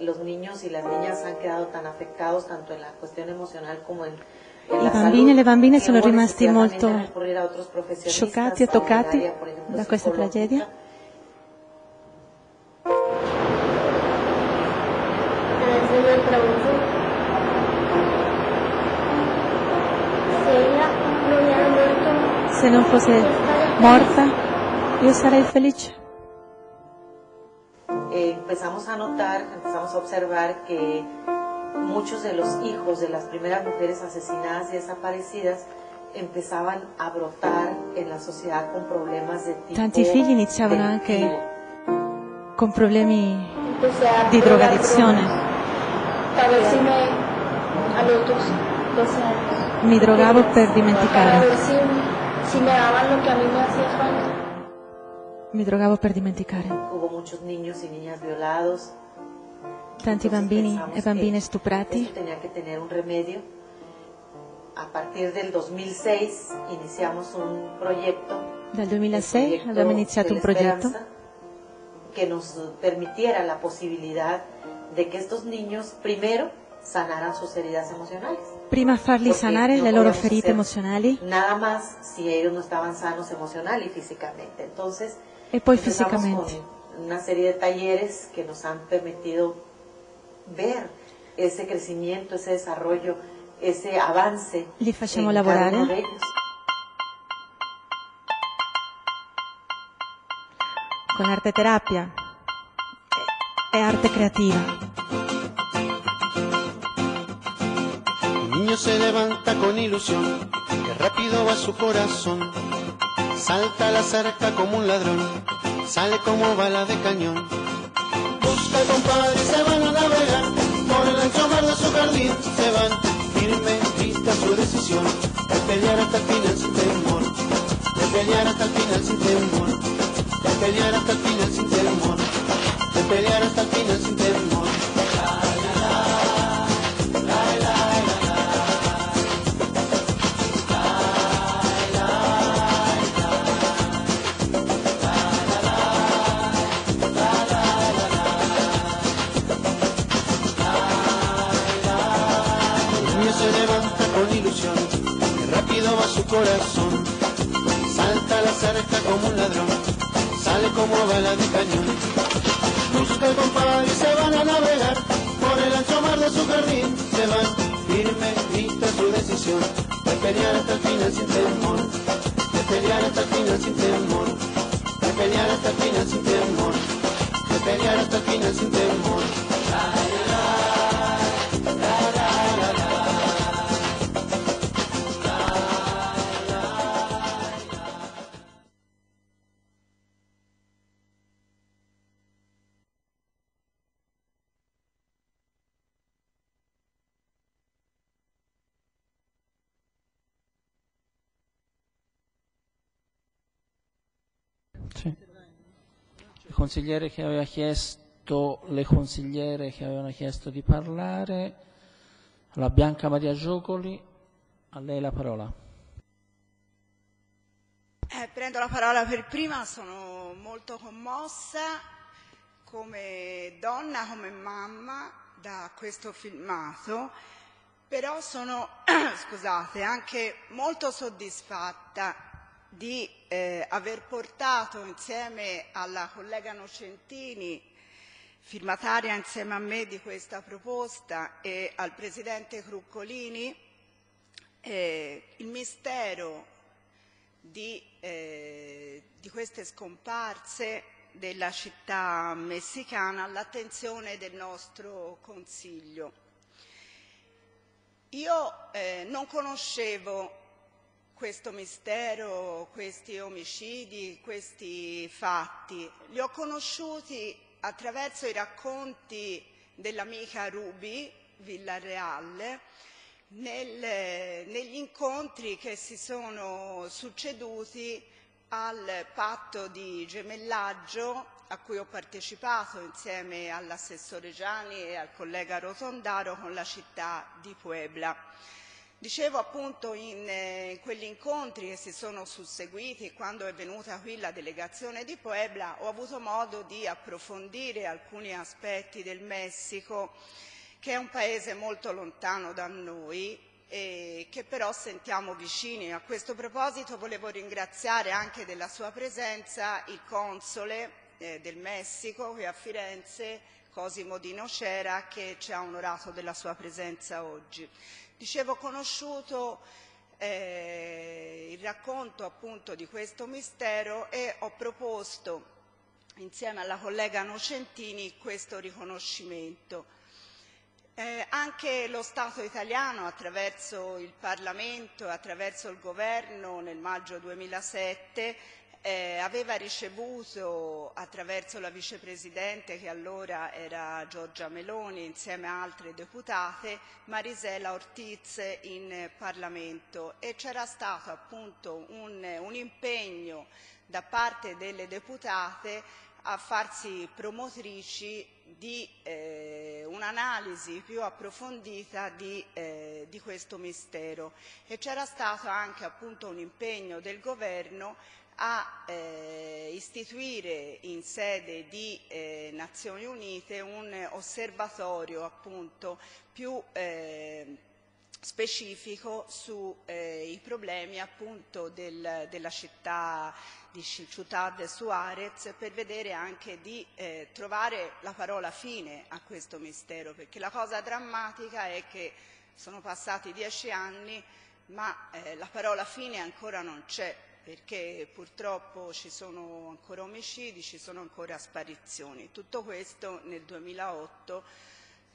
Speaker 23: los niños y las niñas han quedado tan afectados tanto en la cuestión emocional como en
Speaker 6: le bambine sono rimasti molto scioccati toccati da questa tragedia. Se non fosse morta, io sarei felice.
Speaker 23: Empezamos a notar, empezamos a observar que muchos de los hijos de las primeras mujeres asesinadas y desaparecidas empezaban a brotar en la sociedad con problemas de tipo
Speaker 6: Tanti figli iniziavano anche con problemi di
Speaker 24: probar
Speaker 6: drogaddizione.
Speaker 24: drogas Para ver si me, a los otros 12 años.
Speaker 6: Mi drogavo per
Speaker 24: Para
Speaker 6: dimenticare.
Speaker 24: ver si, si me daban lo que a mí me hacía falta.
Speaker 6: Mi drogavo per dimenticare.
Speaker 23: Hubo muchos niños y niñas violados.
Speaker 6: Tanti bambini e bambine stuprati.
Speaker 23: tenía que tener un remedio. A partir del 2006 iniciamos un proyecto
Speaker 6: Dal 2006
Speaker 23: proyecto
Speaker 6: abbiamo iniziato un progetto
Speaker 23: que nos permitiera la posibilidad de que estos niños primero sanaran sus heridas emocionales.
Speaker 6: prima farli sanare
Speaker 23: no
Speaker 6: le loro ferite emozionali
Speaker 23: Nada más si ellos no estaban sanos emocional y físicamente. Entonces,
Speaker 6: e poi
Speaker 23: con una serie de talleres que nos han permitido ver ese crecimiento, ese desarrollo, ese avance
Speaker 6: Li facciamo lavorare. con arte terapia e arte creativa.
Speaker 25: El niño se levanta con ilusión, que rápido va su corazón. Salta a la cerca como un ladrón, sale como bala de cañón. Busca compadre se van a navegar, por el ancho mar de su jardín se van. Firme, grita su decisión, de pelear hasta el final sin temor. De pelear hasta el final sin temor. De pelear hasta el final sin temor. De pelear hasta el final sin temor. Corazón. Salta a la cerca como un ladrón, sale como bala de cañón. Busca el compadre y se van a navegar, por el ancho mar de su jardín se van. Firme, grita su decisión, de pelear hasta el final sin temor. De pelear hasta el final sin temor. De pelear hasta el final sin temor. De pelear hasta el final sin temor.
Speaker 5: Consigliere che aveva chiesto, le consigliere che avevano chiesto di parlare, la Bianca Maria Giocoli, a lei la parola.
Speaker 26: Eh, prendo la parola per prima, sono molto commossa come donna, come mamma da questo filmato, però sono, scusate, anche molto soddisfatta di eh, aver portato insieme alla collega Nocentini, firmataria insieme a me di questa proposta, e al Presidente Cruccolini, eh, il mistero di, eh, di queste scomparse della città messicana all'attenzione del nostro Consiglio. Io eh, non conoscevo questo mistero, questi omicidi, questi fatti. Li ho conosciuti attraverso i racconti dell'amica Ruby Villarreal nel, negli incontri che si sono succeduti al patto di gemellaggio a cui ho partecipato insieme all'assessore Gianni e al collega Rotondaro con la città di Puebla. Dicevo appunto in eh, quegli incontri che si sono susseguiti quando è venuta qui la delegazione di Puebla ho avuto modo di approfondire alcuni aspetti del Messico che è un paese molto lontano da noi e che però sentiamo vicini. A questo proposito volevo ringraziare anche della sua presenza il console eh, del Messico qui a Firenze, Cosimo Di Nocera, che ci ha onorato della sua presenza oggi. Dicevo, conosciuto eh, il racconto appunto di questo mistero e ho proposto insieme alla collega Nocentini questo riconoscimento. Eh, anche lo Stato italiano attraverso il Parlamento e attraverso il Governo nel maggio 2007 eh, aveva ricevuto attraverso la vicepresidente che allora era Giorgia Meloni insieme a altre deputate Marisela Ortiz in Parlamento. E c'era stato appunto un, un impegno da parte delle deputate a farsi promotrici di eh, un'analisi più approfondita di, eh, di questo mistero. E c'era stato anche appunto un impegno del governo a eh, istituire in sede di eh, Nazioni Unite un osservatorio appunto più eh, specifico sui problemi appunto del, della città di Ciudad Suarez per vedere anche di eh, trovare la parola fine a questo mistero perché la cosa drammatica è che sono passati dieci anni ma eh, la parola fine ancora non c'è perché purtroppo ci sono ancora omicidi, ci sono ancora sparizioni. Tutto questo nel 2008,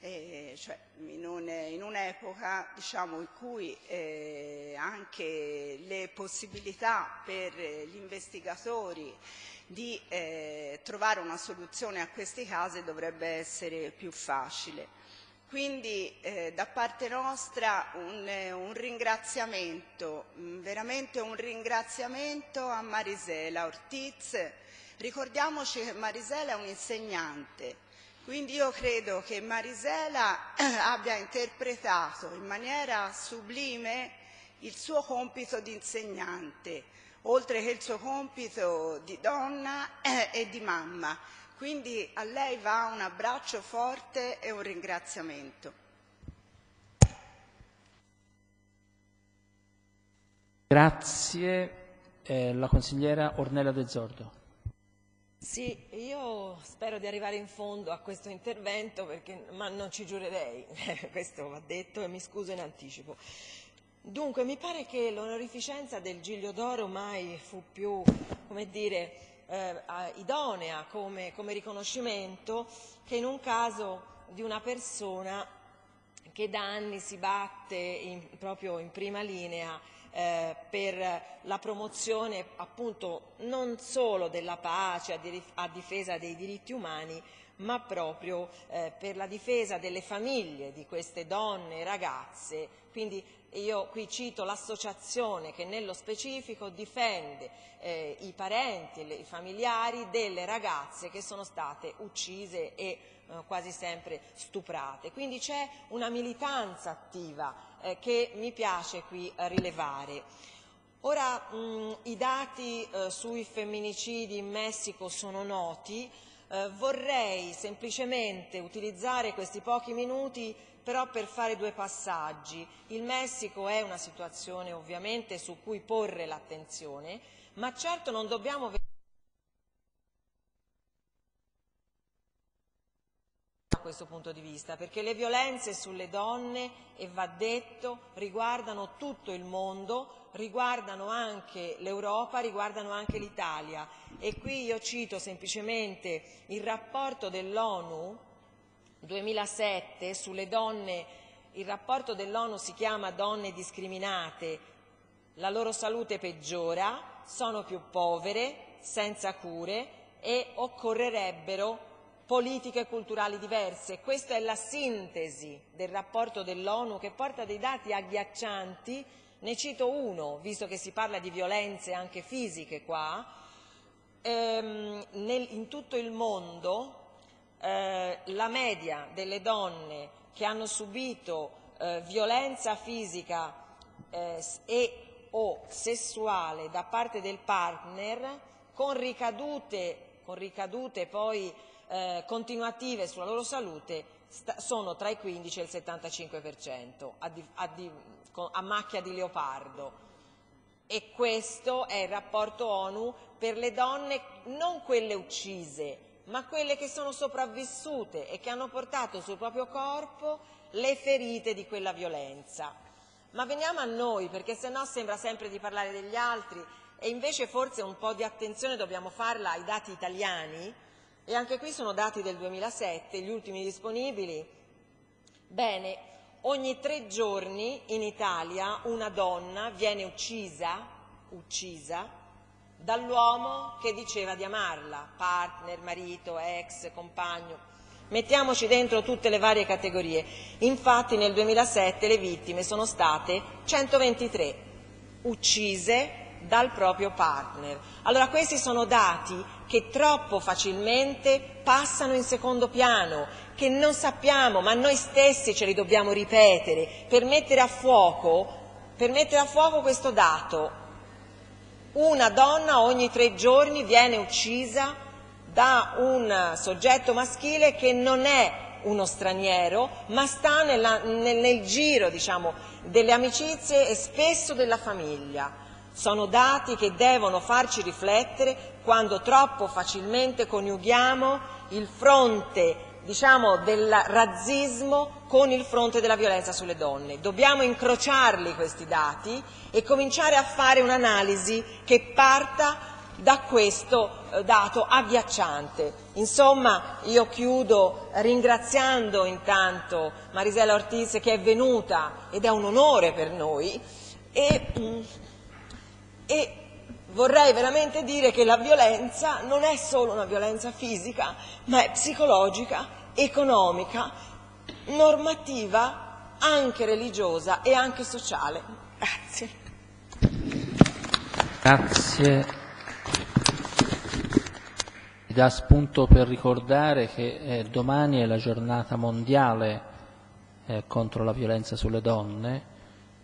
Speaker 26: eh, cioè in, un, in un'epoca diciamo, in cui eh, anche le possibilità per gli investigatori di eh, trovare una soluzione a questi casi dovrebbe essere più facile. Quindi eh, da parte nostra un, un ringraziamento, mm, veramente un ringraziamento a Marisela Ortiz. Ricordiamoci che Marisela è un'insegnante, quindi io credo che Marisela eh, abbia interpretato in maniera sublime il suo compito di insegnante, oltre che il suo compito di donna eh, e di mamma. Quindi a lei va un abbraccio forte e un ringraziamento.
Speaker 5: Grazie. Eh, la consigliera Ornella De Zordo.
Speaker 27: Sì, io spero di arrivare in fondo a questo intervento, perché, ma non ci giurerei, questo va detto e mi scuso in anticipo. Dunque, mi pare che l'onorificenza del Giglio d'Oro mai fu più, come dire, eh, idonea come, come riconoscimento che in un caso di una persona che da anni si batte in, proprio in prima linea eh, per la promozione appunto non solo della pace a, a difesa dei diritti umani, ma proprio eh, per la difesa delle famiglie di queste donne e ragazze. Quindi io qui cito l'associazione che nello specifico difende eh, i parenti e i familiari delle ragazze che sono state uccise e eh, quasi sempre stuprate. Quindi c'è una militanza attiva eh, che mi piace qui rilevare. Ora mh, i dati eh, sui femminicidi in Messico sono noti, eh, vorrei semplicemente utilizzare questi pochi minuti però per fare due passaggi. Il Messico è una situazione ovviamente su cui porre l'attenzione, Ma certo non dobbiamo questo punto di vista, perché le violenze sulle donne, e va detto, riguardano tutto il mondo, riguardano anche l'Europa, riguardano anche l'Italia. E qui io cito semplicemente il rapporto dell'ONU 2007 sulle donne, il rapporto dell'ONU si chiama Donne discriminate, la loro salute peggiora, sono più povere, senza cure e occorrerebbero politiche culturali diverse. Questa è la sintesi del rapporto dell'ONU che porta dei dati agghiaccianti. Ne cito uno, visto che si parla di violenze anche fisiche qua. Ehm, nel, in tutto il mondo eh, la media delle donne che hanno subito eh, violenza fisica eh, e o sessuale da parte del partner con ricadute, con ricadute poi eh, continuative sulla loro salute sono tra i 15 e il 75% a, di, a, di, a macchia di leopardo. E questo è il rapporto ONU per le donne, non quelle uccise, ma quelle che sono sopravvissute e che hanno portato sul proprio corpo le ferite di quella violenza. Ma veniamo a noi, perché se no sembra sempre di parlare degli altri e invece forse un po' di attenzione dobbiamo farla ai dati italiani, e anche qui sono dati del 2007, gli ultimi disponibili. Bene, ogni tre giorni in Italia una donna viene uccisa, uccisa dall'uomo che diceva di amarla, partner, marito, ex, compagno. Mettiamoci dentro tutte le varie categorie. Infatti nel 2007 le vittime sono state 123 uccise dal proprio partner. Allora questi sono dati che troppo facilmente passano in secondo piano, che non sappiamo, ma noi stessi ce li dobbiamo ripetere per mettere a fuoco, per mettere a fuoco questo dato una donna ogni tre giorni viene uccisa da un soggetto maschile che non è uno straniero, ma sta nella, nel, nel, giro diciamo, delle amicizie e spesso della famiglia. Sono dati che devono farci riflettere quando troppo facilmente coniughiamo il fronte diciamo, del razzismo con il fronte della violenza sulle donne. Dobbiamo incrociarli questi dati e cominciare a fare un'analisi che parta da questo eh, dato agghiacciante. Insomma, io chiudo ringraziando intanto Marisela Ortiz che è venuta ed è un onore per noi e, mm, e vorrei veramente dire che la violenza non è solo una violenza fisica, ma è psicologica, economica, normativa, anche religiosa e anche sociale. Grazie.
Speaker 5: Grazie. Mi dà spunto per ricordare che eh, domani è la giornata mondiale eh, contro la violenza sulle donne,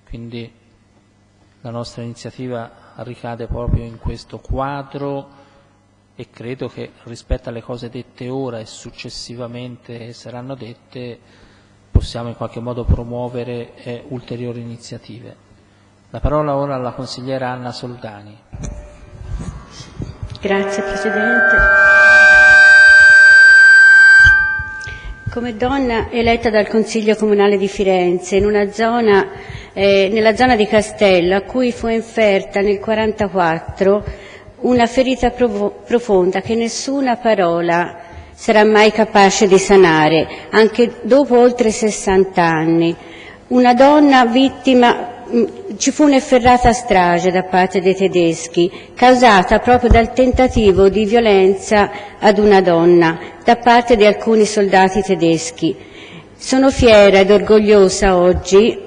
Speaker 5: quindi la nostra iniziativa ricade proprio in questo quadro e credo che rispetto alle cose dette ora e successivamente saranno dette possiamo in qualche modo promuovere eh, ulteriori iniziative. La parola ora alla consigliera Anna Soldani.
Speaker 28: Grazie Presidente. Come donna eletta dal Consiglio Comunale di Firenze zona eh, nella zona di Castello, a cui fu inferta nel 1944 una ferita profonda che nessuna parola sarà mai capace di sanare, anche dopo oltre 60 anni. Una donna vittima mm, ci fu un'efferrata strage da parte dei tedeschi, causata proprio dal tentativo di violenza ad una donna da parte di alcuni soldati tedeschi. Sono fiera ed orgogliosa oggi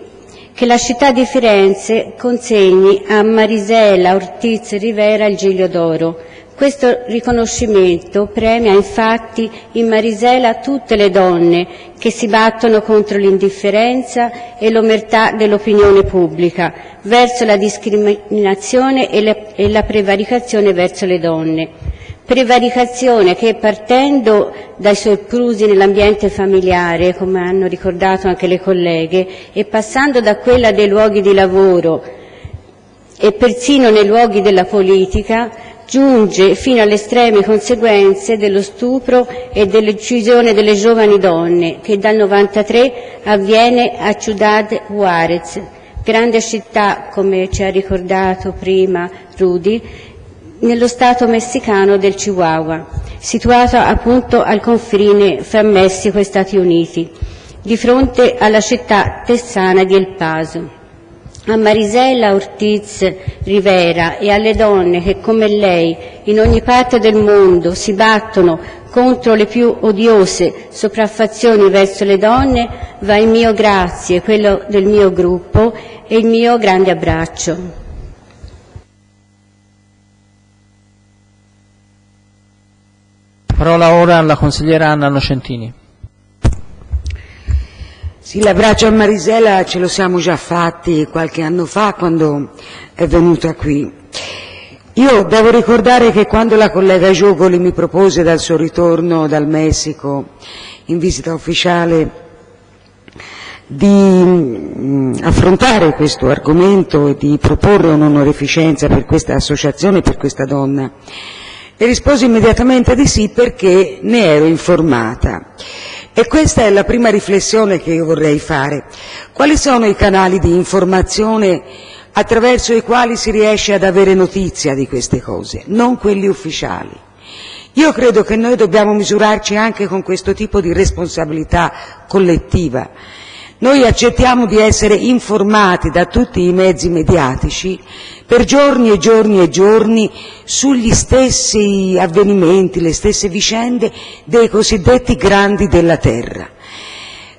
Speaker 28: che la città di Firenze consegni a Marisela Ortiz Rivera il Giglio d'Oro. Questo riconoscimento premia infatti in Marisela tutte le donne che si battono contro l'indifferenza e l'omertà dell'opinione pubblica, verso la discriminazione e la, prevaricazione verso le donne prevaricazione che partendo dai soprusi nell'ambiente familiare, come hanno ricordato anche le colleghe, e passando da quella dei luoghi di lavoro e persino nei luoghi della politica giunge fino alle estreme conseguenze dello stupro e dell'uccisione delle giovani donne che dal 93 avviene a Ciudad Juarez, grande città, come ci ha ricordato prima Rudy, nello stato messicano del Chihuahua, situata appunto al confine fra Messico e Stati Uniti, di fronte alla città texana di El Paso. A Marisela Ortiz Rivera e alle donne che come lei in ogni parte del mondo si battono contro le più odiose sopraffazioni verso le donne va il mio grazie, quello del mio gruppo e il mio grande abbraccio.
Speaker 5: Parola ora alla consigliera Anna Nocentini.
Speaker 29: Sì, l'abbraccio a Marisela ce lo siamo già fatti qualche anno fa quando è venuta qui. Io devo ricordare che quando la collega Giogoli mi propose dal suo ritorno dal Messico in visita ufficiale di mm, affrontare questo argomento e di proporre un'onorificenza per questa associazione, per questa donna, e risposi immediatamente di sì perché ne ero informata. E questa è la prima riflessione che io vorrei fare. Quali sono i canali di informazione attraverso i quali si riesce ad avere notizia di queste cose, non quelli ufficiali? Io credo che noi dobbiamo misurarci anche con questo tipo di responsabilità collettiva. Noi accettiamo di essere informati da tutti i mezzi mediatici per giorni e giorni e giorni sugli stessi avvenimenti, le stesse vicende dei cosiddetti grandi della terra.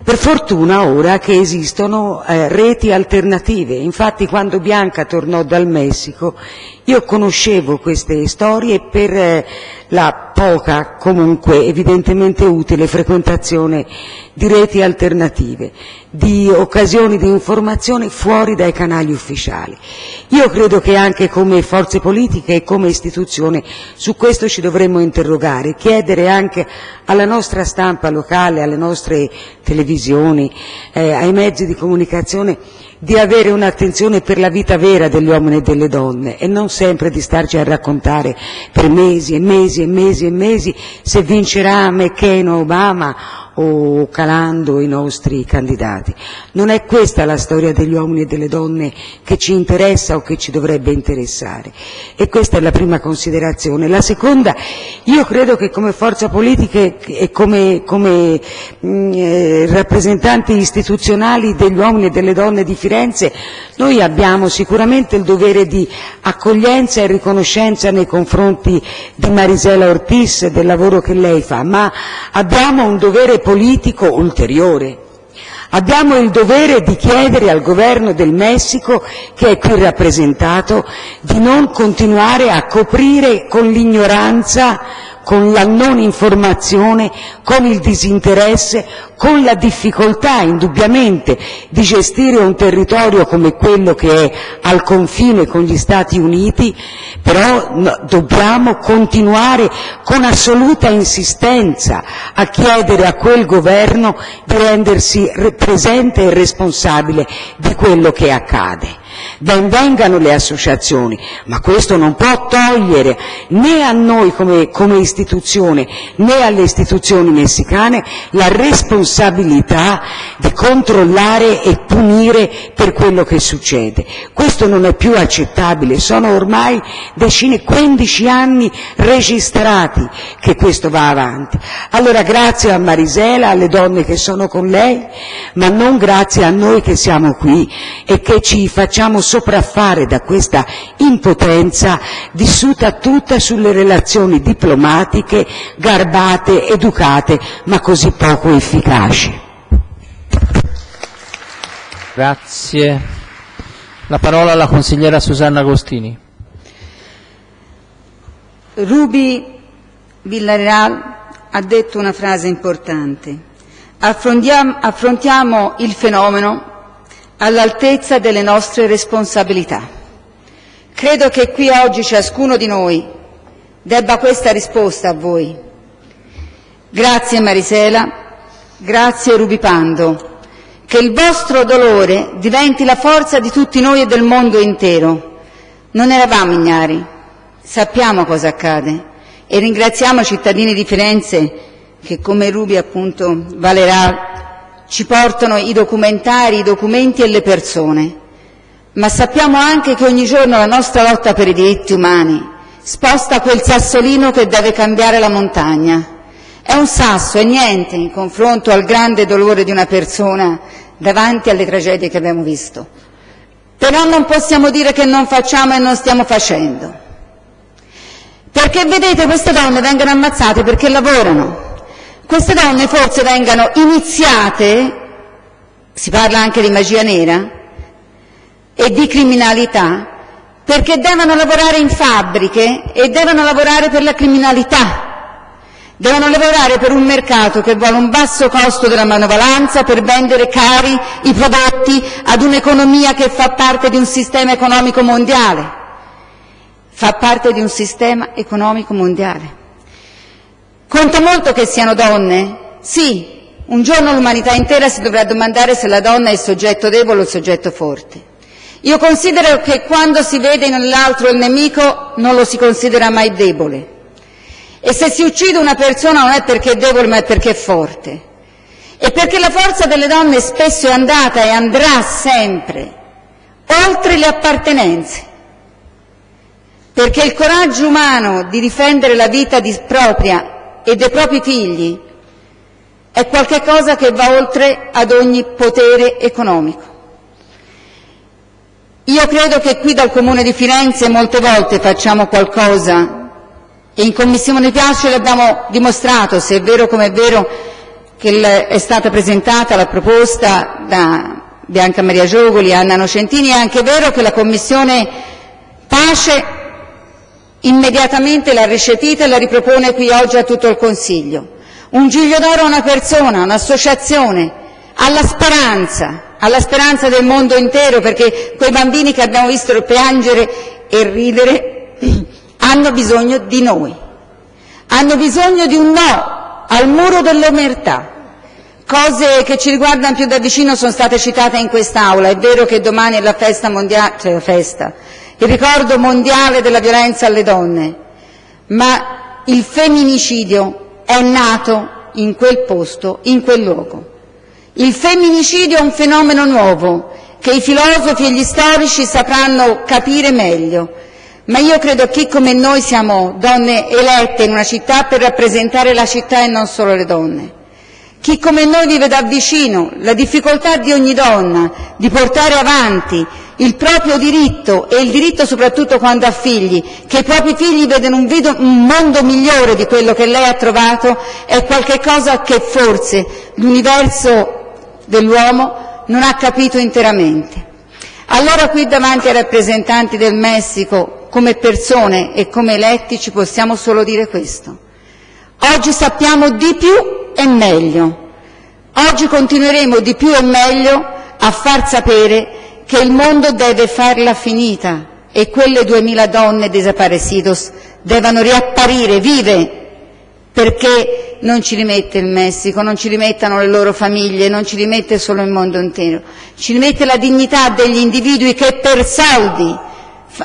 Speaker 29: Per fortuna ora che esistono eh, reti alternative, infatti quando Bianca tornò dal Messico io conoscevo queste storie per eh, la poca, comunque evidentemente utile, frequentazione di reti alternative, di occasioni di informazione fuori dai canali ufficiali. Io credo che anche come forze politiche e come istituzione su questo ci dovremmo interrogare, chiedere anche alla nostra stampa locale, alle nostre televisioni, eh, ai mezzi di comunicazione di avere un'attenzione per la vita vera degli uomini e delle donne e non sempre di starci a raccontare per mesi e mesi e mesi e mesi se vincerà McCain o Obama o calando i nostri candidati. Non è questa la storia degli uomini e delle donne che ci interessa o che ci dovrebbe interessare. E questa è la prima considerazione. La seconda, io credo che come forza politica e come, come mh, eh, rappresentanti istituzionali degli uomini e delle donne di Firenze noi abbiamo sicuramente il dovere di accoglienza e riconoscenza nei confronti di Marisela Ortiz del lavoro che lei fa, ma abbiamo un dovere politico ulteriore. Abbiamo il dovere di chiedere al governo del Messico, che è qui rappresentato, di non continuare a coprire con l'ignoranza con la non informazione, con il disinteresse, con la difficoltà indubbiamente di gestire un territorio come quello che è al confine con gli Stati Uniti, però dobbiamo continuare con assoluta insistenza a chiedere a quel governo di rendersi presente e responsabile di quello che accade. Ben vengano le associazioni, ma questo non può togliere né a noi come, come istituzione né alle istituzioni messicane la responsabilità di controllare e punire per quello che succede. Questo non è più accettabile, sono ormai decine, 15 anni registrati che questo va avanti. Allora grazie a Marisela, alle donne che sono con lei, ma non grazie a noi che siamo qui e che ci facciamo sopraffare da questa impotenza vissuta tutta sulle relazioni diplomatiche, garbate, educate, ma così poco efficaci.
Speaker 5: Grazie. La parola alla consigliera Susanna Agostini.
Speaker 30: Ruby Villareal ha detto una frase importante. Affrontiamo, affrontiamo il fenomeno all'altezza delle nostre responsabilità. Credo che qui oggi ciascuno di noi debba questa risposta a voi. Grazie Marisela, grazie Rubipando, che il vostro dolore diventi la forza di tutti noi e del mondo intero. Non eravamo ignari, sappiamo cosa accade e ringraziamo i cittadini di Firenze che come Rubi appunto Valerà ci portano i documentari, i documenti e le persone, ma sappiamo anche che ogni giorno la nostra lotta per i diritti umani sposta quel sassolino che deve cambiare la montagna. È un sasso, è niente in confronto al grande dolore di una persona davanti alle tragedie che abbiamo visto. Però non possiamo dire che non facciamo e non stiamo facendo. Perché vedete queste donne vengono ammazzate perché lavorano. Queste donne forse vengano iniziate, si parla anche di magia nera, e di criminalità, perché devono lavorare in fabbriche e devono lavorare per la criminalità. Devono lavorare per un mercato che vuole un basso costo della manovalanza per vendere cari i prodotti ad un'economia che fa parte di un sistema economico mondiale. Fa parte di un sistema economico mondiale. Conta molto che siano donne? Sì, un giorno l'umanità intera si dovrà domandare se la donna è il soggetto debole o il soggetto forte. Io considero che quando si vede nell'altro il nemico non lo si considera mai debole. E se si uccide una persona non è perché è debole ma è perché è forte. E perché la forza delle donne spesso è andata e andrà sempre oltre le appartenenze. Perché il coraggio umano di difendere la vita propria e dei propri figli è qualcosa che va oltre ad ogni potere economico. Io credo che qui dal Comune di Firenze molte volte facciamo qualcosa e in Commissione Piace l'abbiamo dimostrato, se è vero come è vero che è stata presentata la proposta da Bianca Maria Giogoli Anna Nocentini, è anche vero che la Commissione Pace immediatamente l'ha recepita e la ripropone qui oggi a tutto il Consiglio. Un giglio d'oro a una persona, un'associazione, alla speranza, alla speranza del mondo intero, perché quei bambini che abbiamo visto piangere e ridere hanno bisogno di noi, hanno bisogno di un no al muro dell'omertà. Cose che ci riguardano più da vicino sono state citate in quest'Aula. È vero che domani è la festa mondiale, cioè la festa, il ricordo mondiale della violenza alle donne, ma il femminicidio è nato in quel posto, in quel luogo. Il femminicidio è un fenomeno nuovo che i filosofi e gli storici sapranno capire meglio, ma io credo che come noi siamo donne elette in una città per rappresentare la città e non solo le donne. Chi come noi vive da vicino la difficoltà di ogni donna di portare avanti il proprio diritto e il diritto soprattutto quando ha figli, che i propri figli vedano un, video, un mondo migliore di quello che lei ha trovato, è qualcosa che forse l'universo dell'uomo non ha capito interamente. Allora qui davanti ai rappresentanti del Messico, come persone e come eletti, ci possiamo solo dire questo. Oggi sappiamo di più e meglio. Oggi continueremo di più e meglio a far sapere che il mondo deve farla finita e quelle duemila donne desaparecidos devono riapparire vive perché non ci rimette il Messico, non ci rimettano le loro famiglie, non ci rimette solo il mondo intero, ci rimette la dignità degli individui che per soldi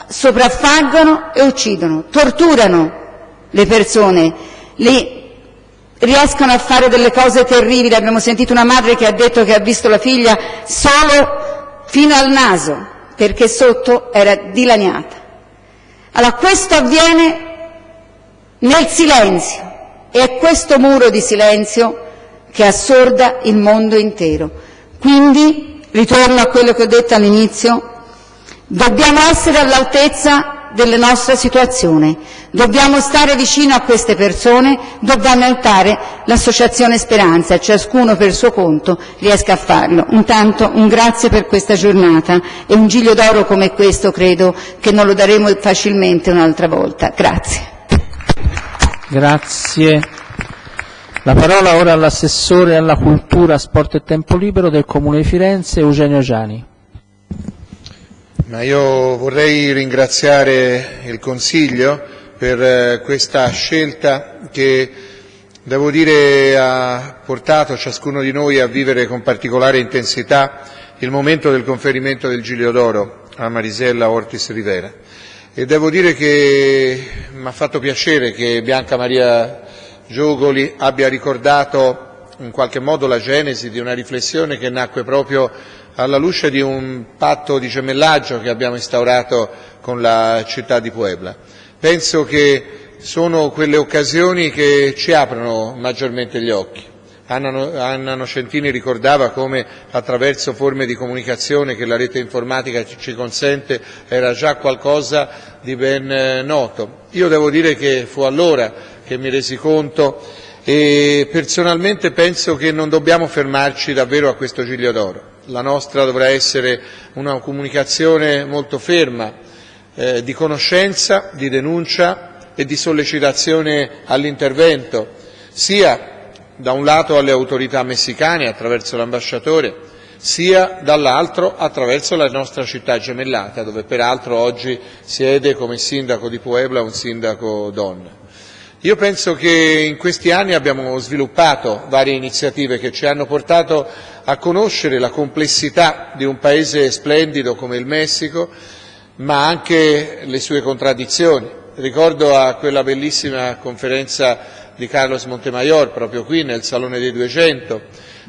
Speaker 30: sopraffaggono e uccidono, torturano le persone, le riescono a fare delle cose terribili. Abbiamo sentito una madre che ha detto che ha visto la figlia solo fino al naso, perché sotto era dilaniata. Allora questo avviene nel silenzio e è questo muro di silenzio che assorda il mondo intero. Quindi, ritorno a quello che ho detto all'inizio, dobbiamo essere all'altezza della nostra situazione, dobbiamo stare vicino a queste persone, dobbiamo aiutare l'associazione Speranza, ciascuno per suo conto riesca a farlo. Intanto un grazie per questa giornata e un giglio d'oro come questo credo che non lo daremo facilmente un'altra volta. Grazie.
Speaker 5: Grazie. La parola ora all'assessore alla cultura, sport e tempo libero del Comune di Firenze, Eugenio Giani.
Speaker 31: Ma io vorrei ringraziare il Consiglio per eh, questa scelta che devo dire ha portato ciascuno di noi a vivere con particolare intensità il momento del conferimento del Giglio d'Oro a Marisella Ortis Rivera. e devo dire che mi ha fatto piacere che Bianca Maria Giogoli abbia ricordato in qualche modo la genesi di una riflessione che nacque proprio alla luce di un patto di gemellaggio che abbiamo instaurato con la città di Puebla. Penso che sono quelle occasioni che ci aprono maggiormente gli occhi. Anna, Nocentini ricordava come attraverso forme di comunicazione che la rete informatica ci consente era già qualcosa di ben eh, noto. Io devo dire che fu allora che mi resi conto e personalmente penso che non dobbiamo fermarci davvero a questo giglio d'oro. La nostra dovrà essere una comunicazione molto ferma, eh, di conoscenza, di denuncia e di sollecitazione all'intervento, sia da un lato alle autorità messicane attraverso l'ambasciatore, sia dall'altro attraverso la nostra città gemellata, dove peraltro oggi siede come sindaco di Puebla un sindaco donna. Io penso che in questi anni abbiamo sviluppato varie iniziative che ci hanno portato a conoscere la complessità di un paese splendido come il Messico, ma anche le sue contraddizioni. Ricordo a quella bellissima conferenza di Carlos Montemayor, proprio qui nel Salone dei 200,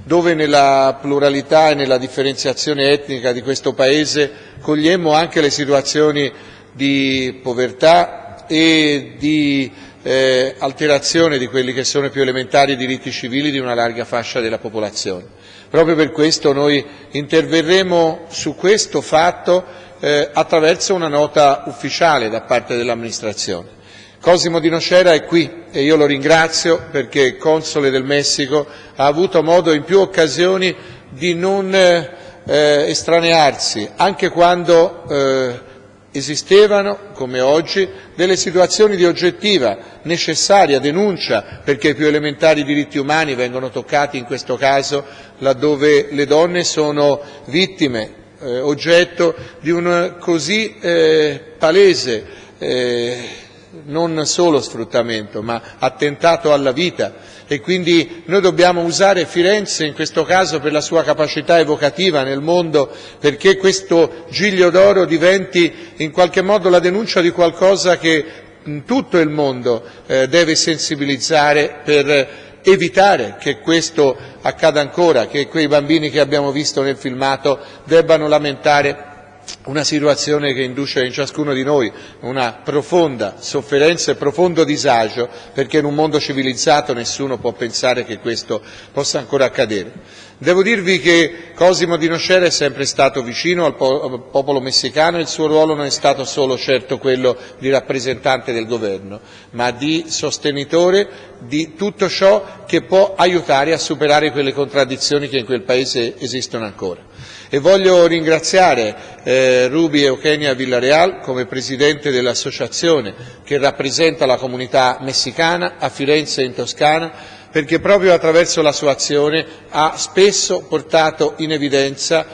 Speaker 31: dove nella pluralità e nella differenziazione etnica di questo Paese cogliemmo anche le situazioni di povertà e di eh, alterazione di quelli che sono i più elementari diritti civili di una larga fascia della popolazione. Proprio per questo noi interverremo su questo fatto eh, attraverso una nota ufficiale da parte dell'amministrazione. Cosimo Di Nocera è qui e io lo ringrazio perché console del Messico ha avuto modo in più occasioni di non eh, estranearsi, anche quando eh, esistevano, come oggi, delle situazioni di oggettiva, necessaria denuncia perché i più elementari diritti umani vengono toccati in questo caso laddove le donne sono vittime, eh, oggetto di un così eh, palese eh, non solo sfruttamento, ma attentato alla vita. E quindi noi dobbiamo usare Firenze in questo caso per la sua capacità evocativa nel mondo perché questo Giglio d'Oro diventi in qualche modo la denuncia di qualcosa che tutto il mondo eh, deve sensibilizzare per evitare che questo accada ancora, che quei bambini che abbiamo visto nel filmato debbano lamentare una situazione che induce in ciascuno di noi una profonda sofferenza e profondo disagio, perché in un mondo civilizzato nessuno può pensare che questo possa ancora accadere. Devo dirvi che Cosimo Di Nocera è sempre stato vicino al, al popolo messicano e il suo ruolo non è stato solo certo quello di rappresentante del governo, ma di sostenitore di tutto ciò che può aiutare a superare quelle contraddizioni che in quel paese esistono ancora. E voglio ringraziare eh, Ruby Eugenia Villareal come presidente dell'associazione che rappresenta la comunità messicana a Firenze in Toscana perché proprio attraverso la sua azione ha spesso portato in evidenza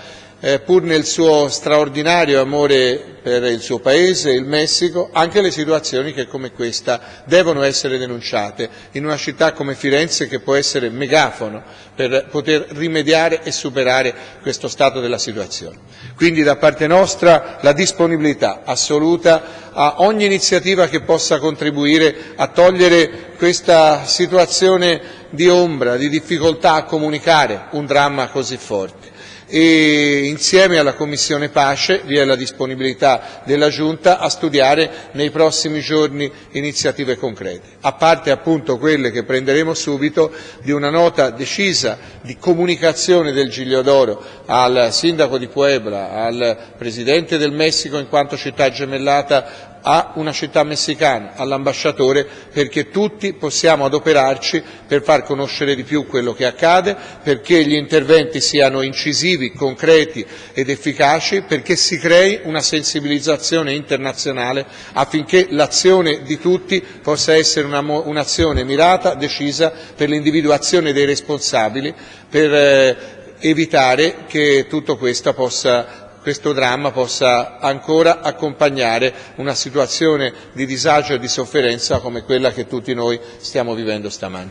Speaker 31: eh, pur nel suo straordinario amore per il suo paese, il Messico, anche le situazioni che come questa devono essere denunciate in una città come Firenze che può essere megafono per poter rimediare e superare questo stato della situazione. Quindi da parte nostra la disponibilità assoluta a ogni iniziativa che possa contribuire a togliere questa situazione di ombra, di difficoltà a comunicare un dramma così forte e insieme alla Commissione Pace vi è la disponibilità della Giunta a studiare nei prossimi giorni iniziative concrete, a parte appunto quelle che prenderemo subito di una nota decisa di comunicazione del Giglio d'Oro al Sindaco di Puebla, al Presidente del Messico in quanto città gemellata a una città messicana, all'ambasciatore, perché tutti possiamo adoperarci per far conoscere di più quello che accade, perché gli interventi siano incisivi, concreti ed efficaci, perché si crei una sensibilizzazione internazionale affinché l'azione di tutti possa essere una, un'azione mirata, decisa per l'individuazione dei responsabili, per eh, evitare che tutto questo possa questo dramma possa ancora accompagnare una situazione di disagio e di sofferenza come quella che tutti noi stiamo vivendo stamani.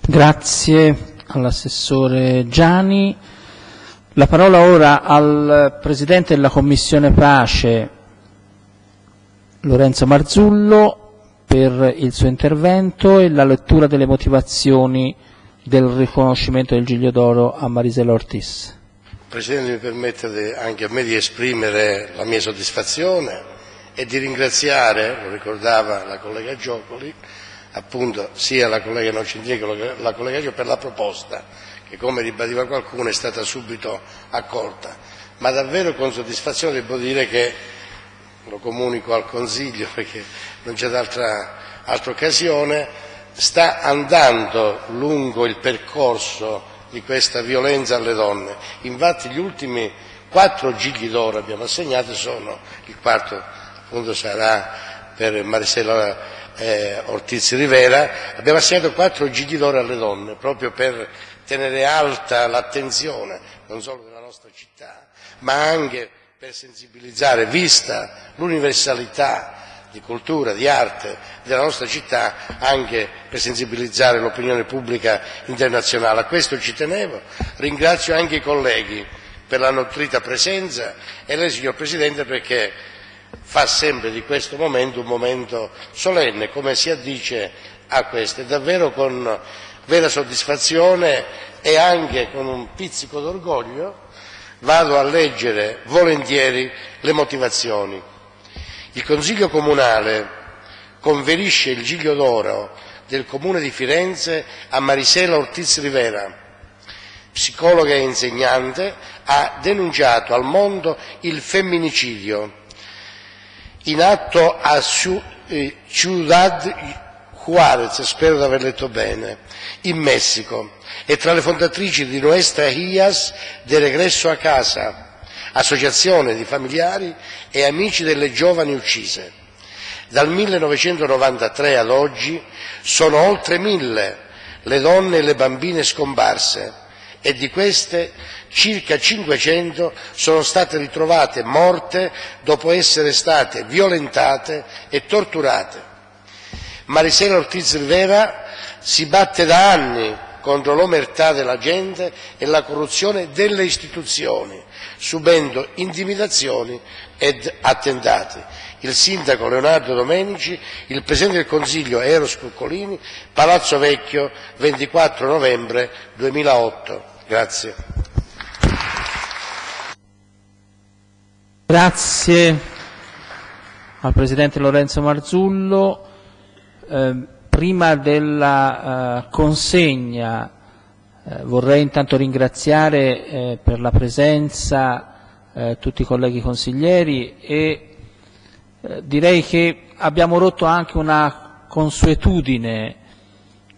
Speaker 5: Grazie all'assessore Gianni. La parola ora al Presidente della Commissione Pace, Lorenzo Marzullo per il suo intervento e la lettura delle motivazioni del riconoscimento del Giglio d'Oro a Marisela Ortiz.
Speaker 32: Presidente, mi permette anche a me di esprimere la mia soddisfazione e di ringraziare, lo ricordava la collega Giocoli, appunto sia la collega Nocentini che la collega Gio per la proposta che come ribadiva qualcuno è stata subito accolta, ma davvero con soddisfazione devo dire che lo comunico al Consiglio perché non c'è altra occasione, sta andando lungo il percorso di questa violenza alle donne. Infatti gli ultimi quattro gigli d'oro abbiamo assegnato sono, il quarto appunto sarà per Marisela eh, Ortiz Rivera, abbiamo assegnato quattro gigli d'oro alle donne proprio per tenere alta l'attenzione non solo della nostra città, ma anche per sensibilizzare, vista l'universalità di cultura, di arte della nostra città, anche per sensibilizzare l'opinione pubblica internazionale. A questo ci tenevo. Ringrazio anche i colleghi per la nutrita presenza e lei, signor Presidente, perché fa sempre di questo momento un momento solenne, come si addice a questo. Davvero con vera soddisfazione e anche con un pizzico d'orgoglio vado a leggere volentieri le motivazioni. Il Consiglio Comunale conferisce il Giglio d'Oro del Comune di Firenze a Marisela Ortiz Rivera, psicologa e insegnante, ha denunciato al mondo il femminicidio. In atto a eh, Ciudad Juarez, spero di aver letto bene, in Messico, è tra le fondatrici di Nuestra Hias de Regresso a Casa, associazione di familiari e amici delle giovani uccise. Dal 1993 ad oggi sono oltre mille le donne e le bambine scomparse e di queste circa 500 sono state ritrovate morte dopo essere state violentate e torturate. Marisela Ortiz Rivera si batte da anni contro l'omertà della gente e la corruzione delle istituzioni, subendo intimidazioni ed attentati. Il sindaco Leonardo Domenici, il Presidente del Consiglio Eros Cuccolini, Palazzo Vecchio, 24 novembre 2008. Grazie.
Speaker 5: Grazie al Presidente Lorenzo Marzullo. Eh, prima della eh, consegna eh, vorrei intanto ringraziare eh, per la presenza eh, tutti i colleghi consiglieri e eh, direi che abbiamo rotto anche una consuetudine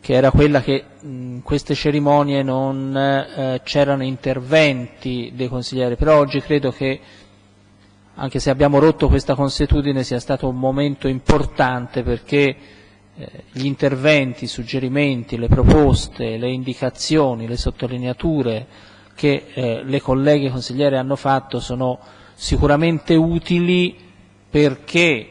Speaker 5: che era quella che in queste cerimonie non eh, c'erano interventi dei consiglieri, però oggi credo che anche se abbiamo rotto questa consuetudine sia stato un momento importante perché gli interventi, i suggerimenti, le proposte, le indicazioni, le sottolineature che eh, le colleghe consigliere hanno fatto sono sicuramente utili perché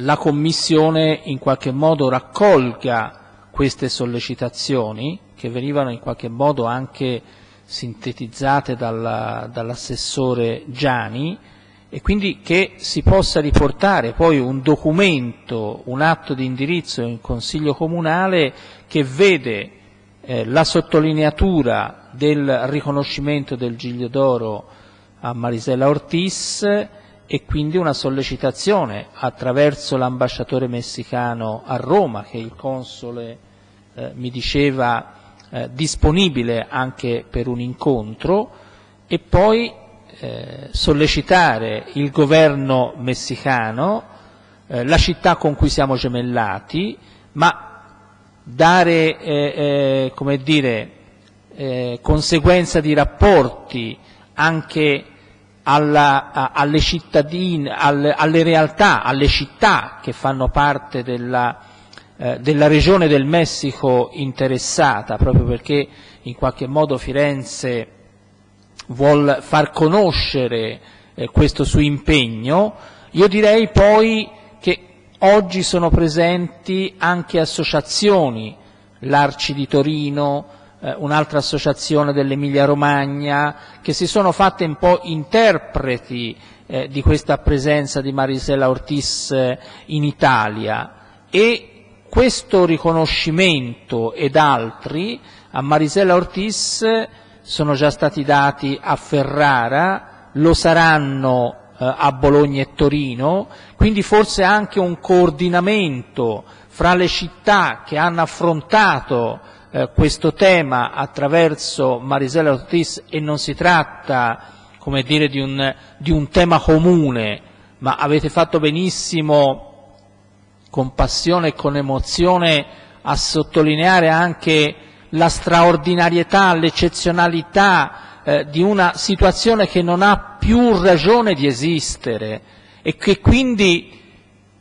Speaker 5: la Commissione in qualche modo raccolga queste sollecitazioni che venivano in qualche modo anche sintetizzate dall'assessore Giani e quindi che si possa riportare poi un documento, un atto di indirizzo in Consiglio Comunale che vede eh, la sottolineatura del riconoscimento del Giglio d'Oro a Marisela Ortiz e quindi una sollecitazione attraverso l'ambasciatore messicano a Roma che il console eh, mi diceva eh, disponibile anche per un incontro e poi eh, sollecitare il governo messicano, eh, la città con cui siamo gemellati, ma dare eh, eh come dire, eh, conseguenza di rapporti anche alla, a, alle cittadine, alle, alle, realtà, alle città che fanno parte della, eh, della regione del Messico interessata, proprio perché in qualche modo Firenze vuol far conoscere eh, questo suo impegno, io direi poi che oggi sono presenti anche associazioni, l'Arci di Torino, eh, un'altra associazione dell'Emilia Romagna, che si sono fatte un po' interpreti eh, di questa presenza di Marisela Ortiz eh, in Italia. E questo riconoscimento ed altri a Marisela Ortiz sono già stati dati a Ferrara, lo saranno eh, a Bologna e Torino, quindi forse anche un coordinamento fra le città che hanno affrontato eh, questo tema attraverso Marisela Ortiz e non si tratta come dire, di, un, di un tema comune, ma avete fatto benissimo con passione e con emozione a sottolineare anche la straordinarietà, l'eccezionalità eh, di una situazione che non ha più ragione di esistere e che quindi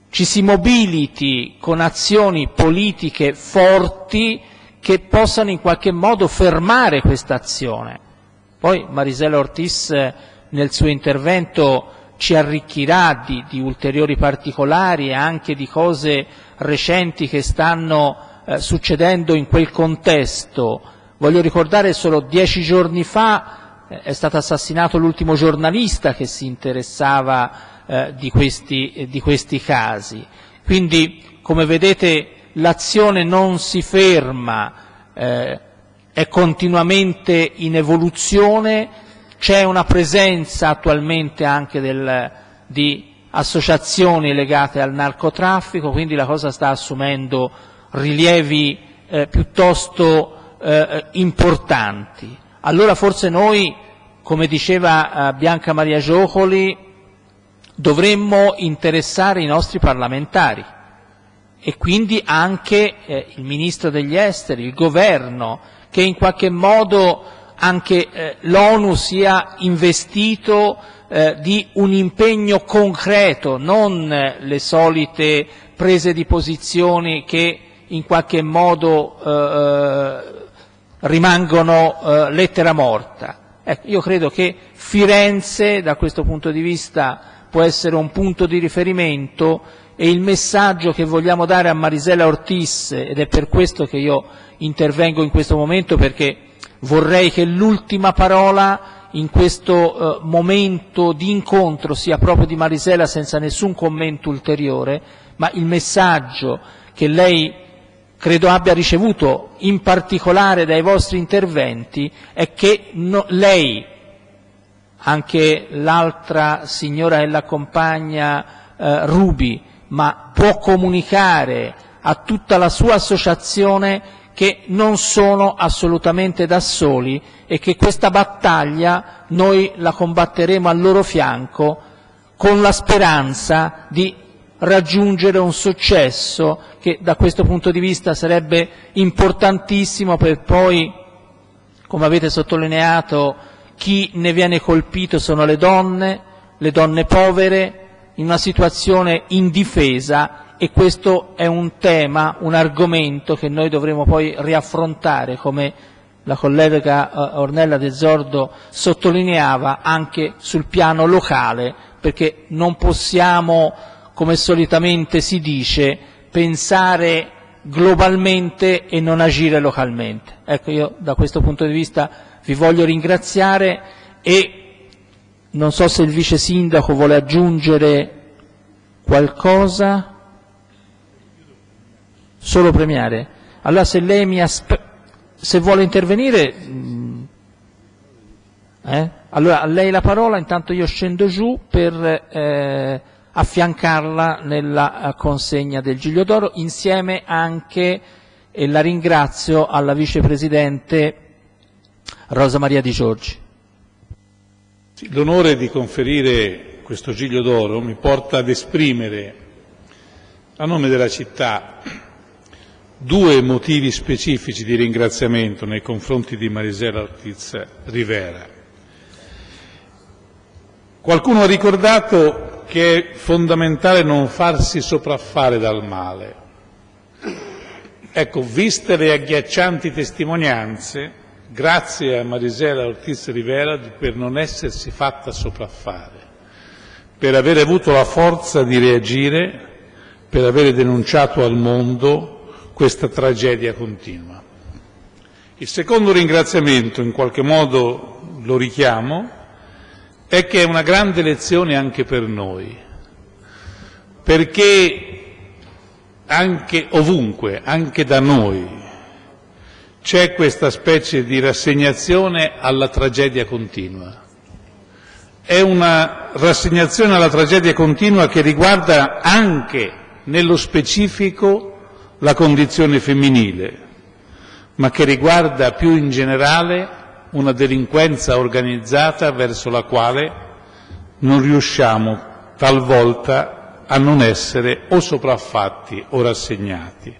Speaker 5: ci si mobiliti con azioni politiche forti che possano in qualche modo fermare questa azione. Poi Marisela Ortiz nel suo intervento ci arricchirà di, di ulteriori particolari e anche di cose recenti che stanno eh, succedendo in quel contesto. Voglio ricordare solo dieci giorni fa eh, è stato assassinato l'ultimo giornalista che si interessava eh, di, questi, di questi casi. Quindi, come vedete, l'azione non si ferma, eh, è continuamente in evoluzione, c'è una presenza attualmente anche del, di associazioni legate al narcotraffico, quindi la cosa sta assumendo rilievi eh, piuttosto eh, importanti. Allora forse noi, come diceva eh, Bianca Maria Giocoli, dovremmo interessare i nostri parlamentari e quindi anche eh, il Ministro degli Esteri, il Governo, che in qualche modo anche eh, l'ONU sia investito eh, di un impegno concreto, non le solite prese di posizioni che in qualche modo eh, eh, rimangono eh, lettera morta. Ecco, credo che Firenze da questo punto di vista può essere un punto di riferimento e il messaggio che vogliamo dare a Marisela Ortiz, ed è per questo che io intervengo in questo momento, perché vorrei che l'ultima parola in questo eh, momento di incontro sia proprio di Marisela senza nessun commento ulteriore, ma il messaggio che lei credo abbia ricevuto in particolare dai vostri interventi è che no, lei, anche l'altra signora che l'accompagna, eh, Rubi, ma può comunicare a tutta la sua associazione che non sono assolutamente da soli e che questa battaglia noi la combatteremo al loro fianco con la speranza di raggiungere un successo che da questo punto di vista sarebbe importantissimo per poi, come avete sottolineato, chi ne viene colpito sono le donne, le donne povere, in una situazione indifesa e questo è un tema, un argomento che noi dovremo poi riaffrontare, come la collega eh, Ornella De Zordo sottolineava, anche sul piano locale, perché non possiamo, come solitamente si dice, pensare globalmente e non agire localmente. Ecco, io da questo punto di vista vi voglio ringraziare e non so se il vice sindaco vuole aggiungere qualcosa. Solo premiare. Allora se lei mi aspe- se vuole intervenire, mm, eh? allora a lei la parola, intanto io scendo giù per eh, affiancarla nella consegna del Giglio d'Oro, insieme anche, e la ringrazio, alla vicepresidente Rosa Maria Di Giorgi.
Speaker 33: L'onore di conferire questo Giglio d'Oro mi porta ad esprimere a nome della città due motivi specifici di ringraziamento nei confronti di Marisela Ortiz Rivera. Qualcuno ha ricordato che è fondamentale non farsi sopraffare dal male. Ecco, viste le agghiaccianti testimonianze, grazie a Marisela Ortiz Rivera per non essersi fatta sopraffare, per aver avuto la forza di reagire, per aver denunciato al mondo questa tragedia continua. Il secondo ringraziamento, in qualche modo lo richiamo, è che è una grande lezione anche per noi, perché anche ovunque, anche da noi, c'è questa specie di rassegnazione alla tragedia continua. È una rassegnazione alla tragedia continua che riguarda anche nello specifico la condizione femminile, ma che riguarda più in generale una delinquenza organizzata verso la quale non riusciamo talvolta a non essere o sopraffatti o rassegnati.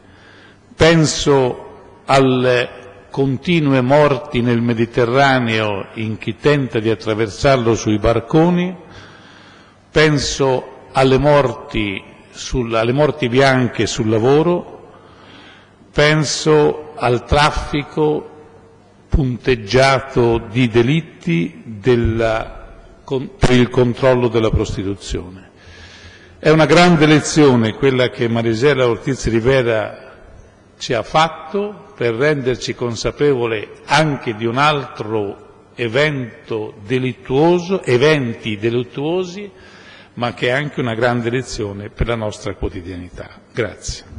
Speaker 33: Penso alle continue morti nel Mediterraneo in chi tenta di attraversarlo sui barconi, penso alle morti, sul, alle morti bianche sul lavoro, penso al traffico punteggiato di delitti della, con, per il controllo della prostituzione. È una grande lezione quella che Marisela Ortiz Rivera ci ha fatto per renderci consapevole anche di un altro evento delittuoso, eventi delittuosi, ma che è anche una grande lezione per la nostra quotidianità. Grazie.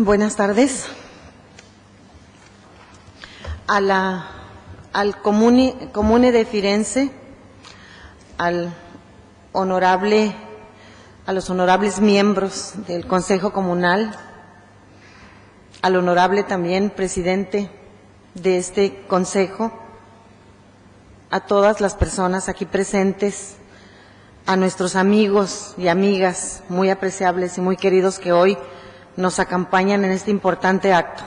Speaker 23: Buenas tardes. A la, al comune, comune de Firenze, al honorable, a los honorables miembros del Consejo Comunal, al honorable también presidente de este Consejo, a todas las personas aquí presentes, a nuestros amigos y amigas muy apreciables y muy queridos que hoy nos acompañan en este importante acto.